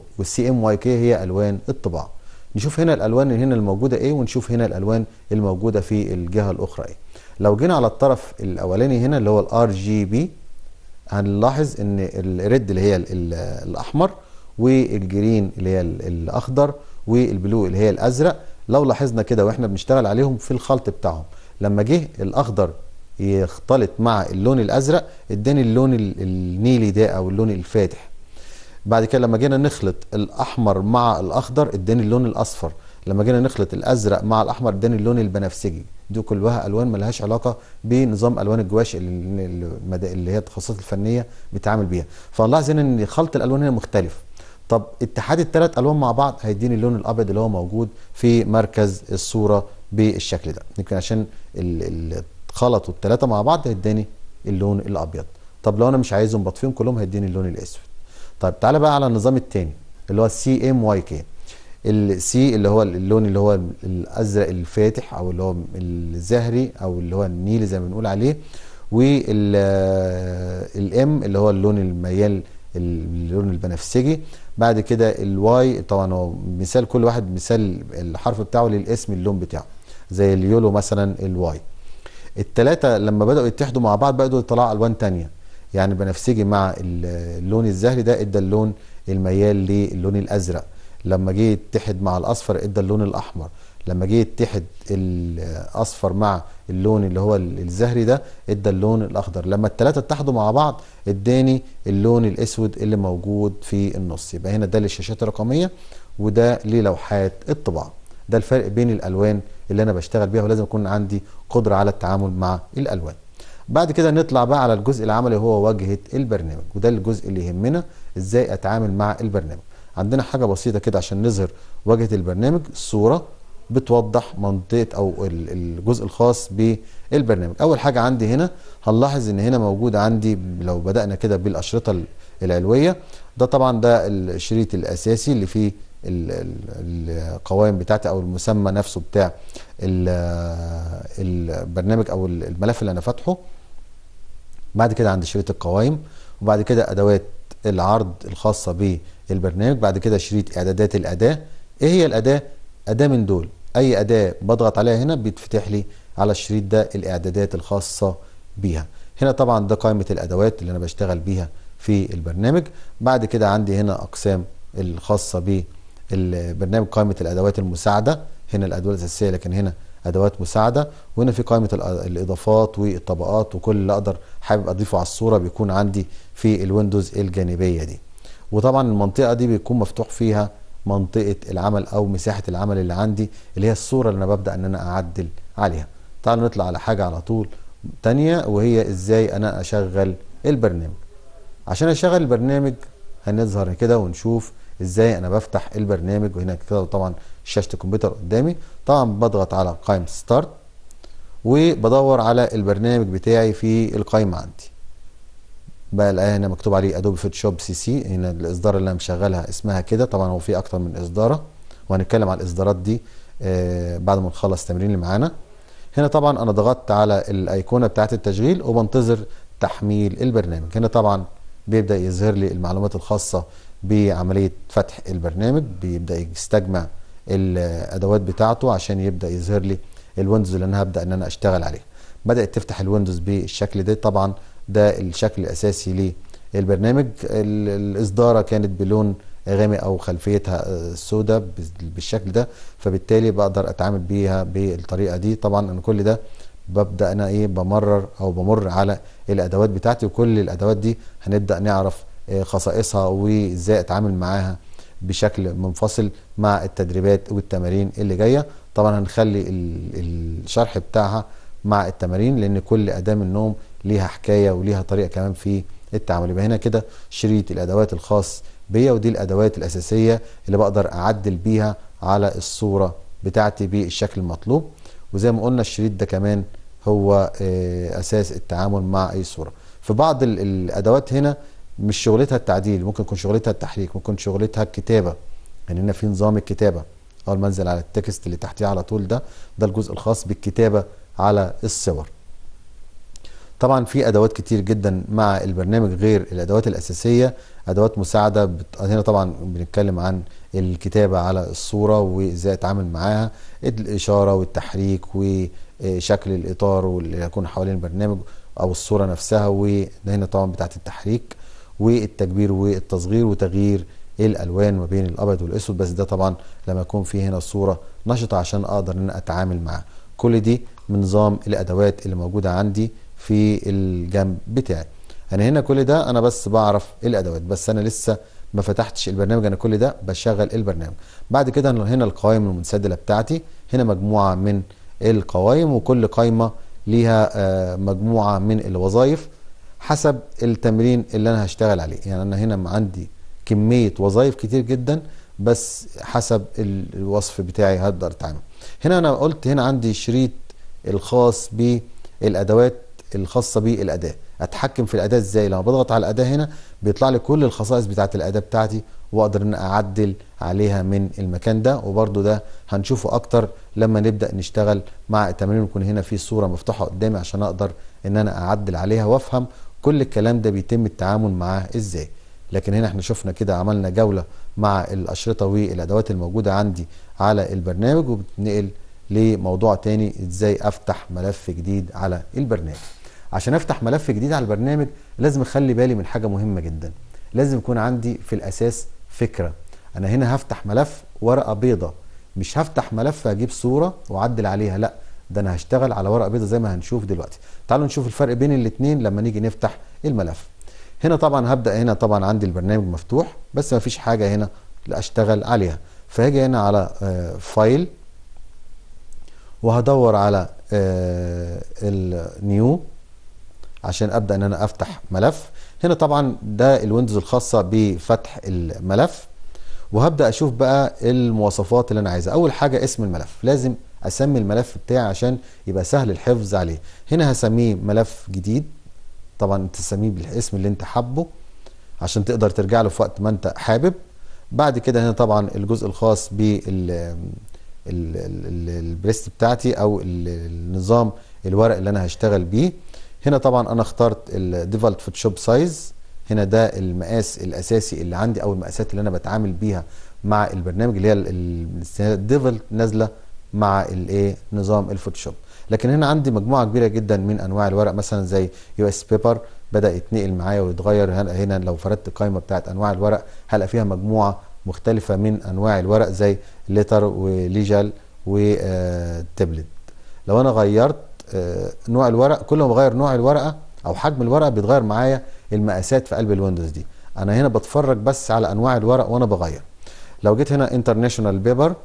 Speaker 1: YK هي ألوان الطباعة. نشوف هنا الألوان اللي هنا الموجودة إيه ونشوف هنا الألوان الموجودة في الجهة الأخرى إيه. لو جينا على الطرف الأولاني هنا اللي هو GB هنلاحظ إن ال red اللي هي ال- ال- الأحمر وال green اللي هي ال- الأخضر وال blue اللي هي الأزرق. لو لاحظنا كده وإحنا بنشتغل عليهم في الخلط بتاعهم. لما جه الأخضر يختلط مع اللون الأزرق اداني اللون ال- النيلي ده أو اللون الفاتح. بعد كده لما جينا نخلط الأحمر مع الأخضر اداني اللون الأصفر. لما جينا نخلط الأزرق مع الأحمر اداني اللون البنفسجي. دي كلها ألوان ملهاش علاقة بنظام ألوان الجواش اللي, اللي هي التخصصات الفنية بتعامل بيها. فنلاحظ هنا إن خلط الألوان هنا مختلف. طب اتحاد الثلاث الوان مع بعض هيديني اللون الابيض اللي هو موجود في مركز الصورة بالشكل ده يمكن عشان خلطوا الثلاثه مع بعض هيديني اللون الابيض طب لو أنا مش عايزهم بطفيهم كلهم هيديني اللون الاسود طيب تعالى بقى على النظام الثاني اللي هو ال CMYK ال C اللي هو اللون اللي هو الازرق الفاتح أو اللي هو الزهري أو اللي هو النيلي زي ما بنقول عليه وال M اللي هو اللون الميال اللون البنفسجي بعد كده ال Y طبعا هو مثال كل واحد مثال الحرف بتاعه للاسم اللون بتاعه زي اليولو مثلا الواي التلاتة لما بدأوا يتحدوا مع بعض بدأوا يطلعوا ألوان تانية. يعني بنفسجي مع ال- اللون الزهري ده إدى اللون الميال للون الأزرق. لما جه يتحد مع الأصفر إدى اللون الأحمر. لما جه يتحد الأصفر مع اللون اللي هو ال- الزهري ده إدى اللون الأخضر. لما التلاتة اتحدوا مع بعض إداني اللون الأسود اللي موجود في النص. يبقى هنا ده للشاشات الرقمية وده للوحات الطباعة. ده الفرق بين الألوان اللي أنا بشتغل بيها ولازم يكون عندي قدرة على التعامل مع الألوان. بعد كده نطلع بقى على الجزء العملي هو واجهه البرنامج. وده الجزء اللي يهمنا إزاي أتعامل مع البرنامج. عندنا حاجة بسيطة كده عشان نظهر واجهه البرنامج. الصورة بتوضح منطقة أو ال- الجزء الخاص بالبرنامج. أول حاجة عندي هنا هنلاحظ إن هنا موجود عندي لو بدأنا كده بالأشرطة ال- العلوية. ده طبعا ده الشريط الأساسي اللي فيه القوائم بتاعتي أو المسمى نفسه بتاع البرنامج أو الملف اللي أنا فاتحه. بعد كده عند شريط القوائم وبعد كده أدوات العرض الخاصة بالبرنامج. بعد كده شريط إعدادات الأداة. إيه هي الأداة؟ أداة من دول. أي أداة بضغط عليها هنا بيتفتح لي على الشريط ده الإعدادات الخاصة بيها. هنا طبعا ده قائمة الأدوات اللي أنا بشتغل بيها في البرنامج. بعد كده عندي هنا أقسام الخاصة بالبرنامج قائمة الأدوات المساعدة. هنا الأدوات الأساسية لكن هنا أدوات مساعدة. وهنا في قائمة الإضافات والطبقات وكل اللي أقدر حابب أضيفه على الصورة بيكون عندي في الويندوز الجانبية دي. وطبعا المنطقة دي بيكون مفتوح فيها منطقة العمل أو مساحة العمل اللي عندي اللي هي الصورة اللي أنا ببدأ إن أنا أعدل عليها. تعالوا نطلع على حاجة على طول تانية وهي إزاي أنا أشغل البرنامج. عشان أشغل البرنامج هنظهر كده ونشوف إزاي أنا بفتح البرنامج وهنا كده طبعا شاشة الكمبيوتر قدامي. طبعا بضغط على قائمه ستارت وبدور على البرنامج بتاعي في القائمه عندي. بقى الاقي هنا مكتوب عليه Adobe Photoshop CC هنا الإصدار اللي أنا مشغلها اسمها كده. طبعا هو في أكتر من إصدارة وهنتكلم على الإصدارات دي آه بعد ما نخلص التمرين اللي معانا. هنا طبعا أنا ضغطت على الأيقونة بتاعة التشغيل وبنتظر تحميل البرنامج. هنا طبعا بيبدأ يظهر لي المعلومات الخاصة بعملية فتح البرنامج بيبدأ يستجمع الأدوات بتاعته عشان يبدأ يظهر لي ال windows اللي أنا هبدأ إن أنا أشتغل عليه. بدأت تفتح الويندوز بالشكل ده. طبعا ده الشكل الأساسي للبرنامج الإصدارة كانت بلون غامق أو خلفيتها سوداء بالشكل ده فبالتالي بقدر أتعامل بيها بالطريقة دي. طبعا أنا كل ده ببدأ أنا إيه بمرر أو بمر على الأدوات بتاعتي وكل الأدوات دي هنبدأ نعرف خصائصها وإزاي أتعامل معاها بشكل منفصل مع التدريبات والتمارين اللي جاية. طبعا هنخلي الشرح بتاعها مع التمارين لأن كل أداة منهم ليها حكاية وليها طريقة كمان في التعامل. يبقى هنا كده شريط الأدوات الخاص بيا ودي الأدوات الأساسية اللي بقدر أعدل بيها على الصورة بتاعتي بالشكل المطلوب. وزي ما قلنا الشريط ده كمان هو أساس التعامل مع أي صورة. في بعض الأدوات هنا مش شغلتها التعديل ممكن يكون شغلتها التحريك ممكن شغلتها الكتابة. يعني هنا في نظام الكتابة. أول ما أنزل على التكست اللي تحتيه على طول ده ده الجزء الخاص بالكتابة على الصور. طبعا في أدوات كتير جدا مع البرنامج غير الأدوات الأساسية أدوات مساعدة بت... هنا طبعا بنتكلم عن الكتابة على الصورة وإزاي أتعامل معاها الإشارة والتحريك وشكل الإطار واللي يكون حوالين البرنامج أو الصورة نفسها وهنا طبعا بتاعت التحريك والتكبير والتصغير وتغيير الألوان ما بين الأبيض والأسود. بس ده طبعا لما يكون في هنا صورة نشطة عشان أقدر إن أتعامل معاها. كل دي من نظام الأدوات اللي موجودة عندي في الجنب بتاعي. أنا هنا كل ده أنا بس بعرف الأدوات بس أنا لسه ما فتحتش البرنامج أنا كل ده بشغل البرنامج. بعد كده هنا القوائم المنسدلة بتاعتي هنا مجموعة من القوائم وكل قائمة ليها مجموعة من الوظائف حسب التمرين اللي أنا هشتغل عليه. يعني أنا هنا عندي كمية وظائف كتير جدا بس حسب الوصف بتاعي هقدر أتعامل. هنا أنا قلت هنا عندي شريط الخاص بالأدوات الخاصة بالاداه أتحكم في الأداة إزاي؟ لما بضغط على الأداة هنا بيطلع لي كل الخصائص بتاعة الأداة بتاعتي وأقدر إن أعدل عليها من المكان ده. وبرده ده هنشوفه أكتر لما نبدأ نشتغل مع التمرين يكون هنا في صورة مفتوحة قدامي عشان أقدر إن أنا أعدل عليها وأفهم كل الكلام ده بيتم التعامل معاه إزاي. لكن هنا إحنا شفنا كده عملنا جولة مع الأشرطة والأدوات الموجودة عندي على البرنامج وبتنقل لموضوع تاني إزاي أفتح ملف جديد على البرنامج. عشان افتح ملف جديد على البرنامج لازم اخلي بالي من حاجة مهمة جدا. لازم يكون عندي في الأساس فكرة. أنا هنا هفتح ملف ورقة بيضة. مش هفتح ملف أجيب صورة وأعدل عليها لأ ده أنا هشتغل على ورقة بيضة زي ما هنشوف دلوقتي. تعالوا نشوف الفرق بين الاثنين لما نيجي نفتح الملف. هنا طبعا هبدأ هنا طبعا عندي البرنامج مفتوح بس ما فيش حاجة هنا أشتغل عليها. فهاجي هنا على فايل وهدور على النيو عشان أبدأ إن أنا أفتح ملف. هنا طبعا ده ال windows الخاصة بفتح الملف. وهبدأ أشوف بقى المواصفات اللي أنا عايزها. أول حاجة اسم الملف. لازم أسمي الملف بتاعي عشان يبقى سهل الحفظ عليه. هنا هسميه ملف جديد. طبعا تسميه بالاسم اللي أنت حابه عشان تقدر ترجع له في وقت ما أنت حابب. بعد كده هنا طبعا الجزء الخاص بال preset بتاعتي أو النظام الورق اللي أنا هشتغل بيه. هنا طبعا أنا اخترت ال default Photoshop size هنا ده المقاس الأساسي اللي عندي أو المقاسات اللي أنا بتعامل بيها مع البرنامج اللي هي ال default نازلة مع الايه نظام ال Photoshop لكن هنا عندي مجموعة كبيرة جدا من أنواع الورق مثلا زي US paper بدأ يتنقل معايا ويتغير. هنا لو فردت القائمه بتاعت أنواع الورق هلاقي فيها مجموعة مختلفة من أنواع الورق زي letter و legal و tabloid لو أنا غيرت نوع الورق كل ما بغير نوع الورقة أو حجم الورقة بيتغير معايا المقاسات في قلب ال windows دي. أنا هنا بتفرج بس على أنواع الورق وأنا بغير. لو جيت هنا international paper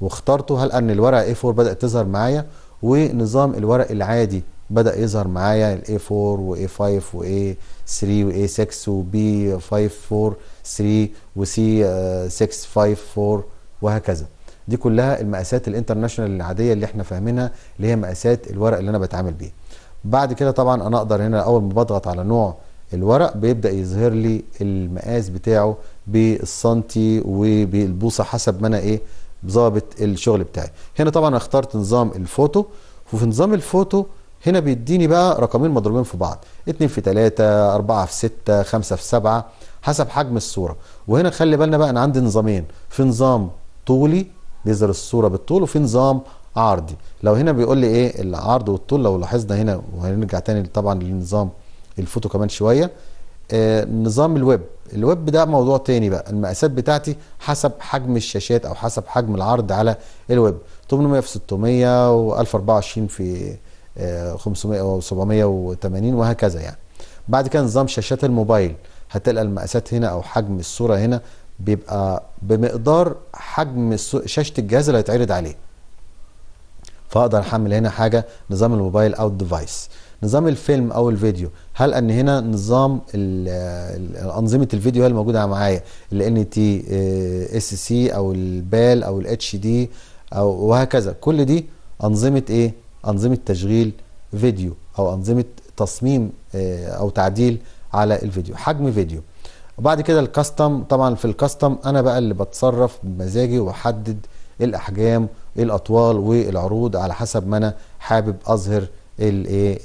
Speaker 1: واخترته هلاقي الورقة A 4 بدأت تظهر معايا؟ ونظام الورق العادي بدأ يظهر معايا الاي 4 واي 5 واي 3 واي 6 وبي 5 4 3 و C 6 5 4 وهكذا. دي كلها المقاسات ال international العادية اللي إحنا فاهمينها اللي هي مقاسات الورق اللي أنا بتعامل بيه. بعد كده طبعا أنا أقدر هنا أول ما بضغط على نوع الورق بيبدأ يظهر لي المقاس بتاعه بالسنتي وبالبوصة حسب ما أنا إيه ظابط الشغل بتاعي. هنا طبعا اخترت نظام الفوتو وفي نظام الفوتو هنا بيديني بقى رقمين مضروبين في بعض. 2 في 3 4 في 6 5 في 7 حسب حجم الصورة. وهنا خلي بالنا بقى أنا عندي نظامين. في نظام طولي بيظهر الصورة بالطول وفي نظام عرضي. لو هنا بيقول لي إيه؟ العرض والطول لو لاحظنا هنا وهنرجع تاني طبعا للنظام الفوتو كمان شوية. آه نظام ال web. ال web ده موضوع تاني بقى. المقاسات بتاعتي حسب حجم الشاشات أو حسب حجم العرض على الويب. 800 في 600 و1024 في آه 500 و 780 وهكذا يعني. بعد كده نظام شاشات الموبايل. هتلاقي المقاسات هنا أو حجم الصورة هنا بيبقى بمقدار حجم شاشة الجهاز اللي هيتعرض عليه. فأقدر أحمل هنا حاجة نظام الموبايل أو ال device. نظام الفيلم أو الفيديو. هل أن هنا نظام أنظمة الفيديو هي الموجودة معايا؟ ال NTSC أو ال PAL أو ال HD أو وهكذا. كل دي أنظمة إيه؟ أنظمة تشغيل فيديو أو أنظمة تصميم أو تعديل على الفيديو. حجم فيديو. وبعد كده الكاستم طبعا في الكاستم أنا بقى اللي بتصرف بمزاجي وأحدد الأحجام الأطوال والعروض على حسب ما أنا حابب أظهر الايه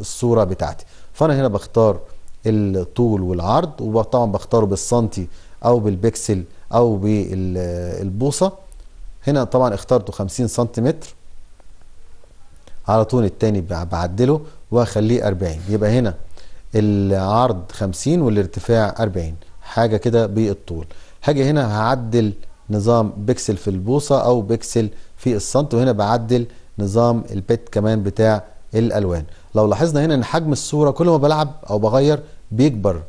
Speaker 1: الصورة بتاعتي. فأنا هنا بختار الطول والعرض وطبعا بختاره بالسنتي أو بالبكسل أو بالبوصة. هنا طبعا اخترته 50 سنتيمتر. على طول التاني بعدله وأخليه 40 يبقى هنا العرض 50 والارتفاع 40 حاجة كده بالطول. هاجي هنا هعدل نظام بكسل في البوصة أو بكسل في السنت وهنا بعدل نظام ال bit كمان بتاع الألوان. لو لاحظنا هنا إن حجم الصورة كل ما بلعب أو بغير بيكبر.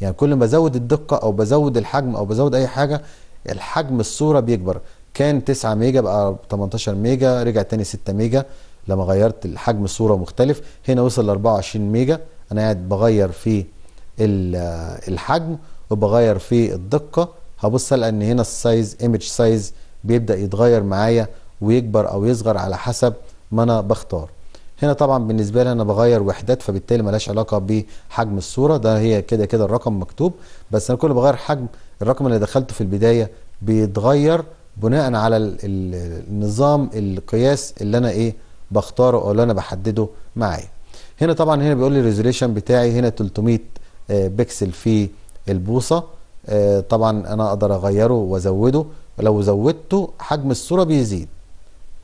Speaker 1: يعني كل ما بزود الدقة أو بزود الحجم أو بزود أي حاجة الحجم الصورة بيكبر. كان 9 ميجا بقى 18 ميجا رجع تاني 6 ميجا. لما غيرت الحجم الصورة مختلف هنا وصل ل 24 ميجا. أنا قاعد بغير في الحجم وبغير في الدقة. هبص ألاقي إن هنا ال size image size بيبدأ يتغير معايا ويكبر أو يصغر على حسب ما أنا بختار. هنا طبعا بالنسبة لي أنا بغير وحدات فبالتالي ملهاش علاقة بحجم الصورة. ده هي كده كده الرقم مكتوب بس أنا كل بغير حجم الرقم اللي دخلته في البداية بيتغير بناء على النظام القياس اللي أنا إيه بختاره أو اللي أنا بحدده معايا. هنا طبعا هنا بيقول لي ال resolution بتاعي هنا 300 بكسل في البوصة. طبعا أنا أقدر أغيره وأزوده. لو زودته حجم الصورة بيزيد.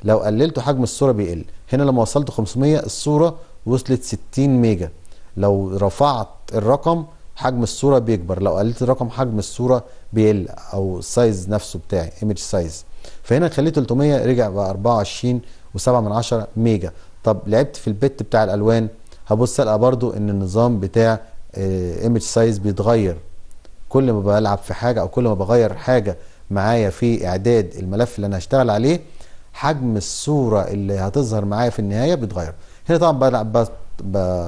Speaker 1: لو قللته حجم الصورة بيقل. هنا لما وصلت 500 الصورة وصلت 60 ميجا. لو رفعت الرقم حجم الصورة بيكبر. لو قللت الرقم حجم الصورة بيقل أو ال size نفسه بتاعي image size فهنا خليه 300 رجع بقى 24 و7 من 10 ميجا. طب لعبت في ال bit بتاع الألوان؟ هبص ألاقي برضو إن النظام بتاع image size بيتغير. كل ما بلعب في حاجة أو كل ما بغير حاجة معايا في إعداد الملف اللي أنا هشتغل عليه حجم الصورة اللي هتظهر معايا في النهاية بيتغير. هنا طبعا بلعب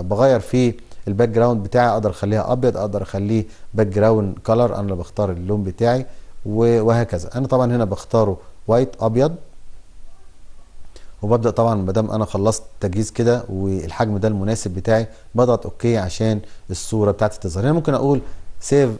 Speaker 1: بغير في ال background بتاعي أقدر أخليها أبيض أقدر أخليه background color أنا اللي بختار اللون بتاعي وهكذا. أنا طبعا هنا بختاره white أبيض. وببدأ طبعا ما دام أنا خلصت تجهيز كده والحجم ده المناسب بتاعي بضغط okay عشان الصورة بتاعتي تظهر. هنا ممكن أقول save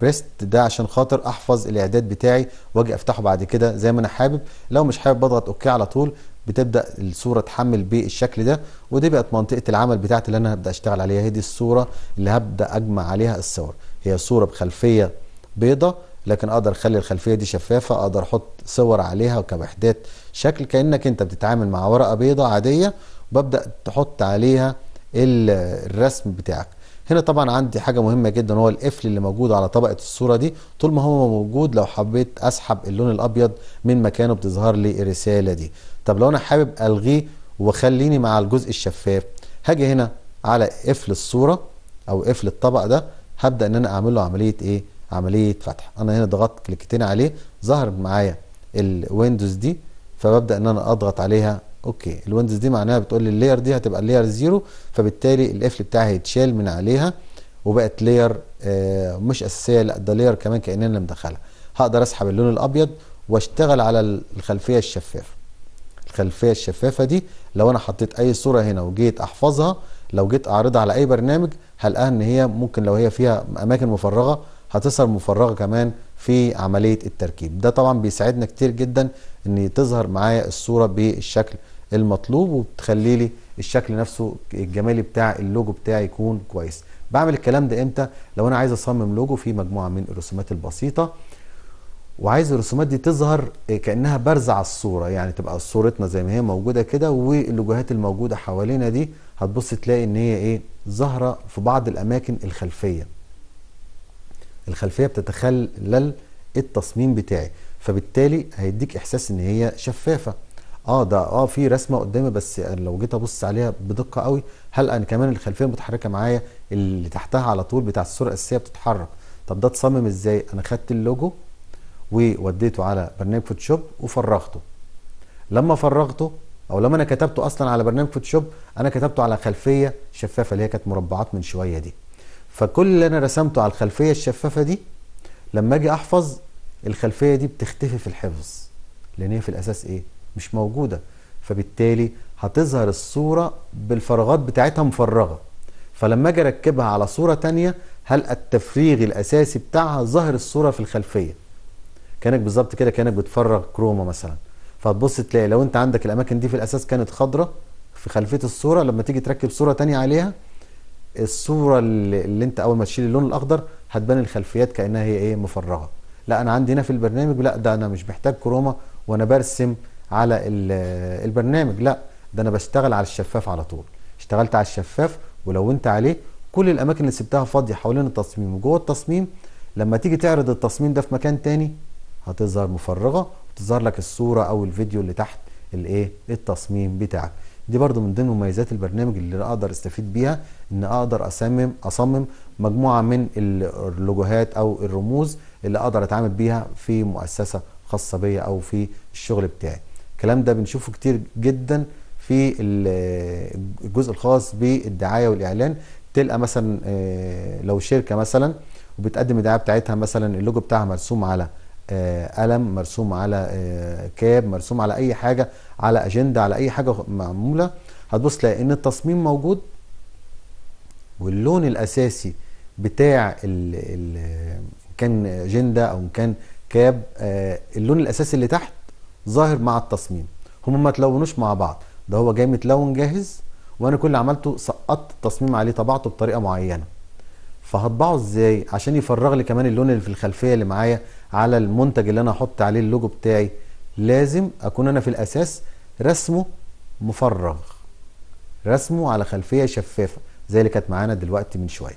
Speaker 1: preset ده عشان خاطر أحفظ الإعداد بتاعي وأجي أفتحه بعد كده زي ما أنا حابب. لو مش حابب بضغط أوكي على طول بتبدأ الصورة تحمل بالشكل ده ودي بقت منطقة العمل بتاعتي اللي أنا هبدأ أشتغل عليها. هي دي الصورة اللي هبدأ أجمع عليها الصور. هي صورة بخلفية بيضة لكن أقدر اخلي الخلفية دي شفافة أقدر أحط صور عليها كوحدات شكل كأنك انت بتتعامل مع ورقة بيضة عادية وببدأ تحط عليها الرسم بتاعك. هنا طبعا عندي حاجة مهمة جدا هو القفل اللي موجود على طبقة الصورة دي. طول ما هو موجود لو حبيت اسحب اللون الأبيض من مكانه بتظهر لي الرسالة دي. طب لو أنا حابب ألغيه وخليني مع الجزء الشفاف هاجي هنا على قفل الصورة أو قفل الطبقة ده هبدأ إن أنا اعمل له عملية إيه؟ عملية فتح. أنا هنا ضغطت click تين عليه ظهر معايا ال windows دي فببدأ إن أنا أضغط عليها. okay. ال windows دي معناها بتقول لي ال layer دي هتبقى ال layer zero فبالتالي القفل بتاعي هيتشال من عليها وبقت لاير آه مش أساسية لأ ده لاير كمان كأننا اللي مدخلها. هقدر أسحب اللون الأبيض وأشتغل على الخلفية الشفافة. الخلفية الشفافة دي لو أنا حطيت أي صورة هنا وجيت أحفظها لو جيت أعرضها على أي برنامج هلاقيها إن هي ممكن لو هي فيها أماكن مفرغة هتظهر مفرغة كمان في عملية التركيب. ده طبعا بيساعدنا كتير جدا إن تظهر معايا الصورة بالشكل المطلوب وبتخلي لي الشكل نفسه الجمالي بتاع اللوجو بتاعي يكون كويس. بعمل الكلام ده إمتى؟ لو أنا عايز أصمم لوجو في مجموعة من الرسومات البسيطة وعايز الرسومات دي تظهر كأنها بارزة على الصورة يعني تبقى صورتنا زي ما هي موجودة كده واللوجوهات الموجودة حوالينا دي هتبص تلاقي إن هي إيه؟ ظاهرة في بعض الأماكن الخلفية. الخلفية بتتخلل التصميم بتاعي فبالتالي هيديك إحساس إن هي شفافة. آه ده آه في رسمة قدامي بس لو جيت أبص عليها بدقة قوي هل أنا كمان الخلفية متحركة معايا؟ اللي تحتها على طول بتاع الصورة الأساسية بتتحرك. طب ده اتصمم إزاي؟ أنا خدت اللوجو ووديته على برنامج فوتوشوب وفرغته. لما فرغته أو لما أنا كتبته أصلا على برنامج فوتوشوب أنا كتبته على خلفية شفافة اللي هي كانت مربعات من شوية دي. فكل اللي أنا رسمته على الخلفية الشفافة دي لما أجي أحفظ الخلفية دي بتختفي في الحفظ لأن هي في الأساس إيه؟ مش موجودة. فبالتالي هتظهر الصورة بالفراغات بتاعتها مفرغة. فلما أجي أركبها على صورة تانية هل التفريغ الأساسي بتاعها ظاهر الصورة في الخلفية. كأنك بالظبط كده كأنك بتفرغ كروما مثلا. فتبص تلاقي لو أنت عندك الأماكن دي في الأساس كانت خضراء في خلفية الصورة لما تيجي تركب صورة تانية عليها الصورة اللي, اللي انت أول ما تشيل اللون الأخضر هتبان الخلفيات كأنها هي إيه مفرغة. لا أنا عندي هنا في البرنامج لا ده أنا مش محتاج كروما وأنا برسم على البرنامج. لا ده أنا بشتغل على الشفاف على طول. اشتغلت على الشفاف ولونت عليه. كل الأماكن اللي سبتها فاضية حوالين التصميم وجوه التصميم لما تيجي تعرض التصميم ده في مكان تاني هتظهر مفرغة وتظهر لك الصورة أو الفيديو اللي تحت الايه التصميم بتاعك. دي برضو من ضمن مميزات البرنامج اللي أقدر أستفيد بيها إن أقدر أصمم أصمم مجموعة من اللوجوهات أو الرموز اللي أقدر أتعامل بيها في مؤسسة خاصة بيا أو في الشغل بتاعي. الكلام ده بنشوفه كتير جدا في الجزء الخاص بالدعاية والإعلان. تلقى مثلا لو شركة مثلا وبتقدم الدعاية بتاعتها مثلا اللوجو بتاعها مرسوم على قلم مرسوم على كاب مرسوم على أي حاجة على أجندة على أي حاجة معمولة هتبص تلاقي إن التصميم موجود. واللون الأساسي بتاع ال ال كان أجندة أو كان كاب اللون الأساسي اللي تحت ظاهر مع التصميم. هم ما تلونوش مع بعض. ده هو جاي متلون جاهز وأنا كل اللي عملته سقطت التصميم عليه طبعته بطريقة معينة. فهطبعه إزاي؟ عشان يفرغ لي كمان اللون اللي في الخلفية اللي معايا. على المنتج اللي أنا هحط عليه اللوجو بتاعي لازم أكون أنا في الأساس رسمه مفرغ رسمه على خلفية شفافة زي اللي كانت معانا دلوقتي من شوية.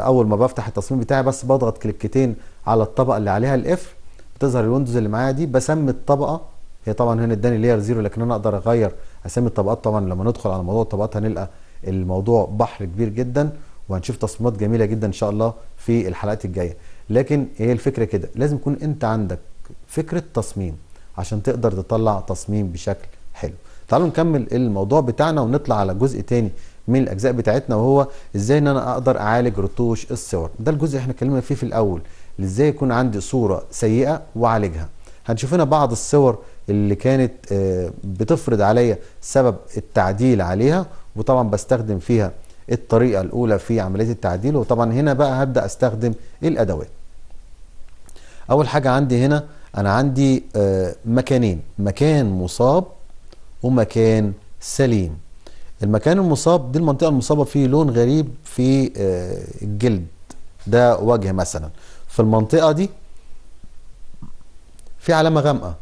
Speaker 1: أول ما بفتح التصميم بتاعي بس بضغط click تين على الطبقة اللي عليها القفل بتظهر ال windows اللي معايا دي بسمي الطبقة. هي طبعا هنا اداني layer zero لكن أنا أقدر أغير اسمي الطبقات. طبعا لما ندخل على موضوع الطبقات هنلاقي الموضوع بحر كبير جدا وهنشوف تصميمات جميلة جدا إن شاء الله في الحلقات الجاية. لكن هي الفكرة كده لازم يكون أنت عندك فكرة تصميم عشان تقدر تطلع تصميم بشكل حلو. تعالوا نكمل الموضوع بتاعنا ونطلع على جزء تاني من الأجزاء بتاعتنا وهو إزاي إن أنا أقدر أعالج رتوش الصور. ده الجزء إحنا اتكلمنا فيه في الأول إزاي يكون عندي صورة سيئة وأعالجها. هنشوف هنا بعض الصور اللي كانت بتفرض عليا سبب التعديل عليها وطبعا بستخدم فيها الطريقة الأولى في عملية التعديل وطبعا هنا بقى هبدأ أستخدم الأدوات. أول حاجة عندي هنا أنا عندي آه، مكانين. مكان مصاب ومكان سليم. المكان المصاب دي المنطقة المصابة فيه لون غريب في آه، الجلد. ده وجه مثلا. في المنطقة دي في علامة غامقة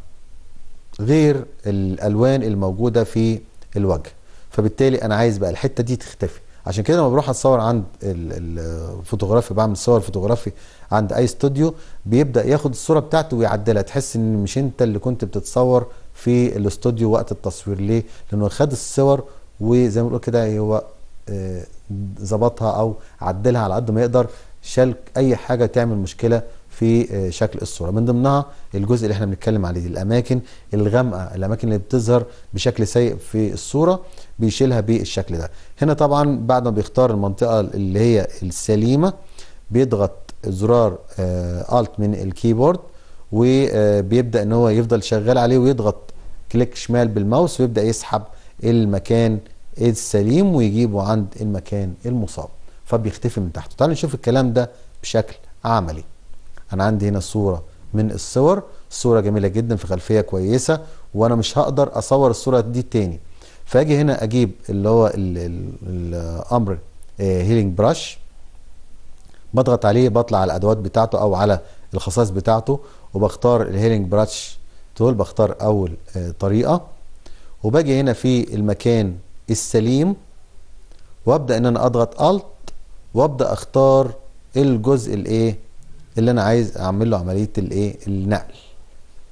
Speaker 1: غير الألوان الموجودة في الوجه. فبالتالي أنا عايز بقى الحتة دي تختفي. عشان كده لما بروح اتصور عند ال- الفوتوغرافي بعمل صور فوتوغرافي عند اي استوديو بيبدأ ياخد الصورة بتاعته ويعدلها. تحس إن مش أنت اللي كنت بتتصور في الاستوديو وقت التصوير. ليه؟ لأنه خد الصور وزي ما بنقول كده هو آه، ظبطها أو عدلها على قد ما يقدر شال أي حاجة تعمل مشكلة في آه، شكل الصورة. من ضمنها الجزء اللي إحنا بنتكلم عليه الأماكن الغامقة الأماكن اللي بتظهر بشكل سيء في الصورة. بيشيلها بالشكل ده. هنا طبعا بعد ما بيختار المنطقة اللي هي السليمة بيضغط زرار alt من ال keyboard وبيبدأ إن هو يفضل شغال عليه ويضغط click شمال بالماوس ويبدأ يسحب المكان السليم ويجيبه عند المكان المصاب. فبيختفي من تحته. تعالوا نشوف الكلام ده بشكل عملي. أنا عندي هنا صورة من الصور. صورة جميلة جدا في خلفية كويسة وأنا مش هقدر أصور الصورة دي تاني. فاجي هنا أجيب اللي هو ال- ال- الامر healing brush بضغط عليه بطلع على الادوات بتاعته أو على الخصائص بتاعته وبختار ال healing brush tool بختار اول آه، طريقة. وباجي هنا في المكان السليم وابدأ إن أنا أضغط الت وأبدأ أختار الجزء الإيه؟ اللي أنا عايز أعمل له عملية الإيه؟ النقل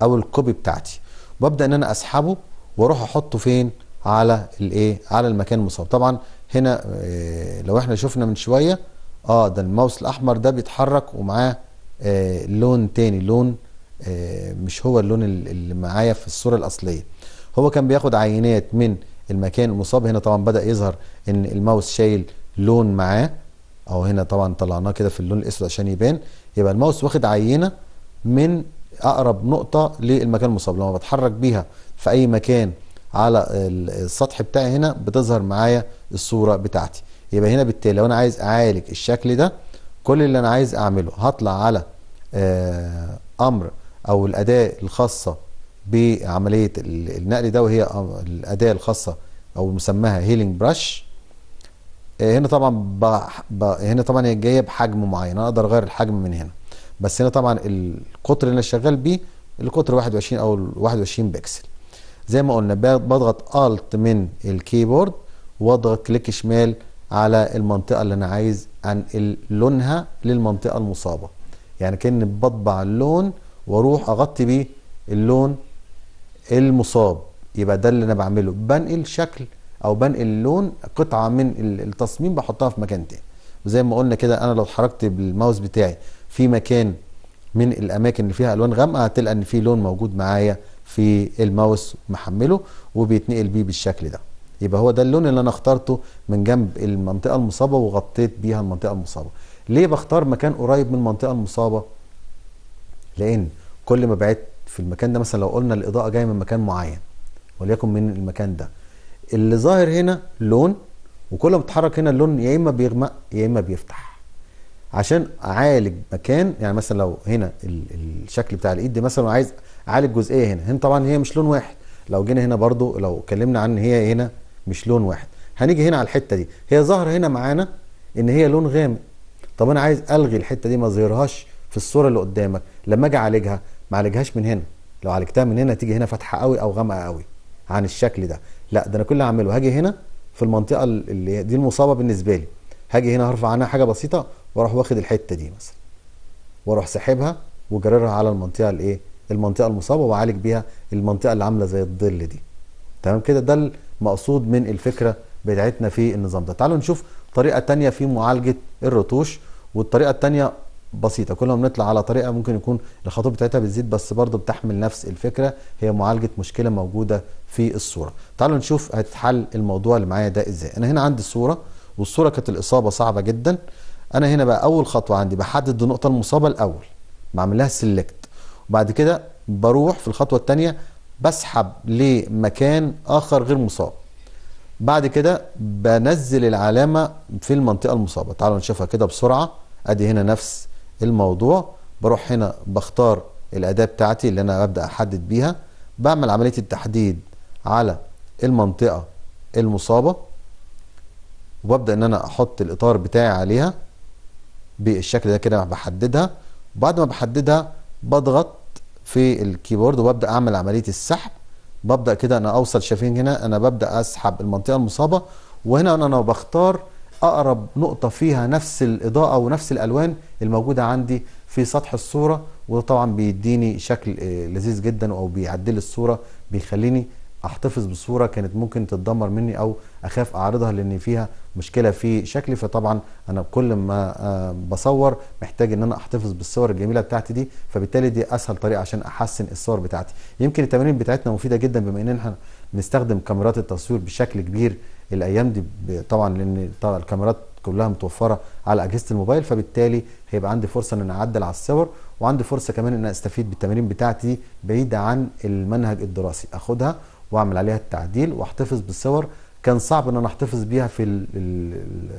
Speaker 1: أو الكوبي بتاعتي. وابدا إن أنا أسحبه وأروح أحطه فين؟ على الايه على المكان المصاب. طبعا هنا آه، لو إحنا شفنا من شوية آه ده الماوس الأحمر ده بيتحرك ومعاه آه لون تاني لون آه مش هو اللون ال- اللي معايا في الصورة الأصلية. هو كان بياخد عينات من المكان المصاب. هنا طبعا بدأ يظهر إن الماوس شايل لون معاه. أو هنا طبعا طلعناه كده في اللون الأسود عشان يبان. يبقى الماوس واخد عينة من أقرب نقطة للمكان المصاب. لما بتحرك بيها في أي مكان على ال- السطح بتاعي هنا بتظهر معايا الصورة بتاعتي. يبقى هنا بالتالي لو أنا عايز أعالج الشكل ده كل اللي أنا عايز أعمله هطلع على آه، أمر أو الأداة الخاصة بعملية ال- النقل ده وهي الأداة الخاصة أو مسماها healing brush هنا طبعا ب... هنا طبعا هي جاية بحجم معين أنا أقدر أغير الحجم من هنا. بس هنا طبعا القطر اللي أنا شغال بيه القطر 21 أو ال 21 بكسل. زي ما قلنا بضغط Alt من ال keyboard واضغط click شمال على المنطقة اللي أنا عايز انقل لونها للمنطقة المصابة. يعني كأني بطبع اللون وأروح أغطي بيه اللون المصاب. يبقى ده اللي أنا بعمله. بنقل شكل أو بنقل لون قطعة من ال- التصميم بحطها في مكان تاني. وزي ما قلنا كده أنا لو اتحركت بالماوس بتاعي في مكان من الأماكن اللي فيها ألوان غامقة هتلقى إن في لون موجود معايا في الماوس محمله وبيتنقل بيه بالشكل ده. يبقى هو ده اللون اللي أنا اخترته من جنب المنطقة المصابة وغطيت بيها المنطقة المصابة. ليه بختار مكان قريب من المنطقة المصابة؟ لأن كل ما بعدت في المكان ده مثلا لو قلنا الإضاءة جاية من مكان معين وليكن من المكان ده اللي ظاهر هنا لون وكل ما بتحرك هنا اللون يا إما بيغمق يا إما بيفتح. عشان أعالج مكان يعني مثلا لو هنا ال- الشكل بتاع الإيد دي مثلا وعايز اعالج جزئيه هنا. هنا طبعا هي مش لون واحد. لو جينا هنا برضو لو اتكلمنا عن هي هنا مش لون واحد. هنيجي هنا على الحتة دي. هي ظاهرة هنا معانا إن هي لون غامق. طب أنا عايز ألغي الحتة دي ما أظهرهاش في الصورة اللي قدامك. لما أجي أعالجها ما أعالجهاش من هنا. لو عالجتها من هنا تيجي هنا فاتحة قوي أو غامقة قوي عن الشكل ده. لا ده أنا كل اللي هعمله هاجي هنا في المنطقة اللي دي المصابة بالنسبة لي. هاجي هنا هرفع عنها حاجة بسيطة وأروح واخد الحتة دي مثلا. وأروح ساحبها وجررها على المنطقة الإيه؟ المنطقة المصابة وأعالج بيها المنطقة اللي عاملة زي الظل دي. تمام كده؟ ده المقصود من الفكرة بتاعتنا في النظام ده. تعالوا نشوف طريقة تانية في معالجة الرتوش والطريقة التانية بسيطة. كل ما بنطلع على طريقة ممكن يكون الخطوط بتاعتها بتزيد بس برضه بتحمل نفس الفكرة. هي معالجة مشكلة موجودة في الصورة. تعالوا نشوف هتحل الموضوع اللي معايا ده إزاي. أنا هنا عندي الصورة والصورة كانت الإصابة صعبة جدا. أنا هنا بقى أول خطوة عندي بحدد النقطة المصابة الأول. بعمل لها سيلكت وبعد كده بروح في الخطوة الثانية بسحب لمكان آخر غير مصاب. بعد كده بنزل العلامة في المنطقة المصابة. تعالوا نشوفها كده بسرعة. أدي هنا نفس الموضوع. بروح هنا بختار الأداة بتاعتي اللي أنا ببدا أحدد بيها. بعمل عملية التحديد على المنطقة المصابة. وببدا إن أنا أحط الإطار بتاعي عليها بالشكل ده كده بحددها. وبعد ما بحددها بضغط في الكيبورد وببدأ أعمل عملية السحب. ببدأ كده أنا أوصل شايفين هنا أنا ببدأ أسحب المنطقة المصابة وهنا أنا بختار أقرب نقطة فيها نفس الإضاءة ونفس الألوان الموجودة عندي في سطح الصورة وطبعا بيديني شكل لذيذ جدا أو بيعدل الصورة بيخليني أحتفظ بصورة كانت ممكن تتدمر مني أو أخاف أعرضها لأن فيها مشكلة في شكلي فطبعا أنا كل ما بصور محتاج إن أنا أحتفظ بالصور الجميلة بتاعتي دي فبالتالي دي أسهل طريقة عشان أحسن الصور بتاعتي. يمكن التمارين بتاعتنا مفيدة جدا بما إن إحنا بنستخدم كاميرات التصوير بشكل كبير الأيام دي طبعا لأن طبعا الكاميرات كلها متوفرة على أجهزة الموبايل فبالتالي هيبقى عندي فرصة إن أنا أعدل على الصور وعندي فرصة كمان إن أنا أستفيد بالتمارين بتاعتي بعيدة عن المنهج الدراسي. أخدها وأعمل عليها التعديل وأحتفظ بالصور كان صعب إن أنا أحتفظ بيها في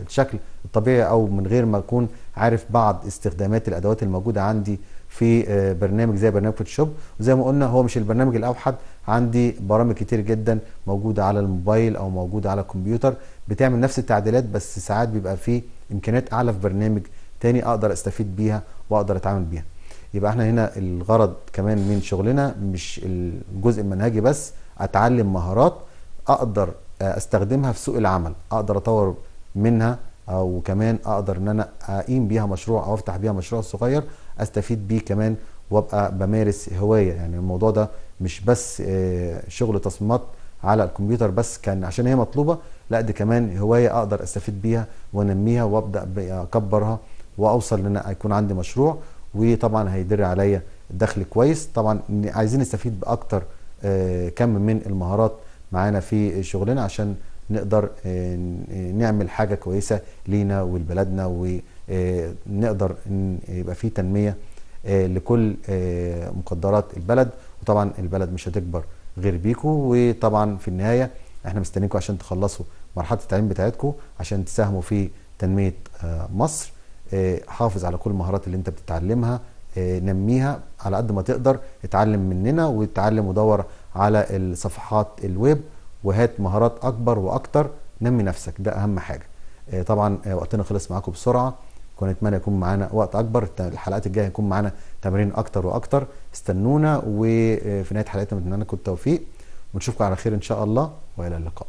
Speaker 1: الشكل الطبيعي أو من غير ما أكون عارف بعض استخدامات الأدوات الموجودة عندي في برنامج زي برنامج فوتوشوب. وزي ما قلنا هو مش البرنامج الأوحد عندي برامج كتير جدا موجودة على الموبايل أو موجودة على الكمبيوتر بتعمل نفس التعديلات بس ساعات بيبقى فيه إمكانيات أعلى في برنامج تاني أقدر أستفيد بيها وأقدر أتعامل بيها. يبقى إحنا هنا الغرض كمان من شغلنا مش الجزء المنهجي بس أتعلم مهارات أقدر أستخدمها في سوق العمل أقدر أطور منها أو كمان أقدر إن أنا أقيم بيها مشروع أو أفتح بيها مشروع صغير أستفيد بيه كمان وأبقى بمارس هواية. يعني الموضوع ده مش بس شغل تصميمات على الكمبيوتر بس كان عشان هي مطلوبة لا دي كمان هواية أقدر أستفيد بيها وأنميها وأبدأ أكبرها وأوصل إن يكون عندي مشروع وطبعا هيدر عليا دخل كويس. طبعا عايزين نستفيد بأكتر كم من المهارات معانا في شغلنا عشان نقدر نعمل حاجة كويسة لينا ولبلدنا ونقدر يبقى في تنمية لكل مقدرات البلد. وطبعا البلد مش هتكبر غير بيكم وطبعا في النهاية إحنا مستنيكم عشان تخلصوا مرحلة التعليم بتاعتكم عشان تساهموا في تنمية مصر. حافظ على كل المهارات اللي انت بتتعلمها نميها على قد ما تقدر. اتعلم مننا واتعلم ودور على الصفحات الويب وهات مهارات أكبر وأكتر نمي نفسك ده أهم حاجة. طبعا وقتنا خلص معاكم بسرعة. كنا نتمنى يكون معانا وقت أكبر. الحلقات الجاية يكون معانا تمارين أكتر وأكتر. استنونا وفي نهاية حلقتنا بنتمنى لكم التوفيق ونشوفكم على خير إن شاء الله وإلى اللقاء.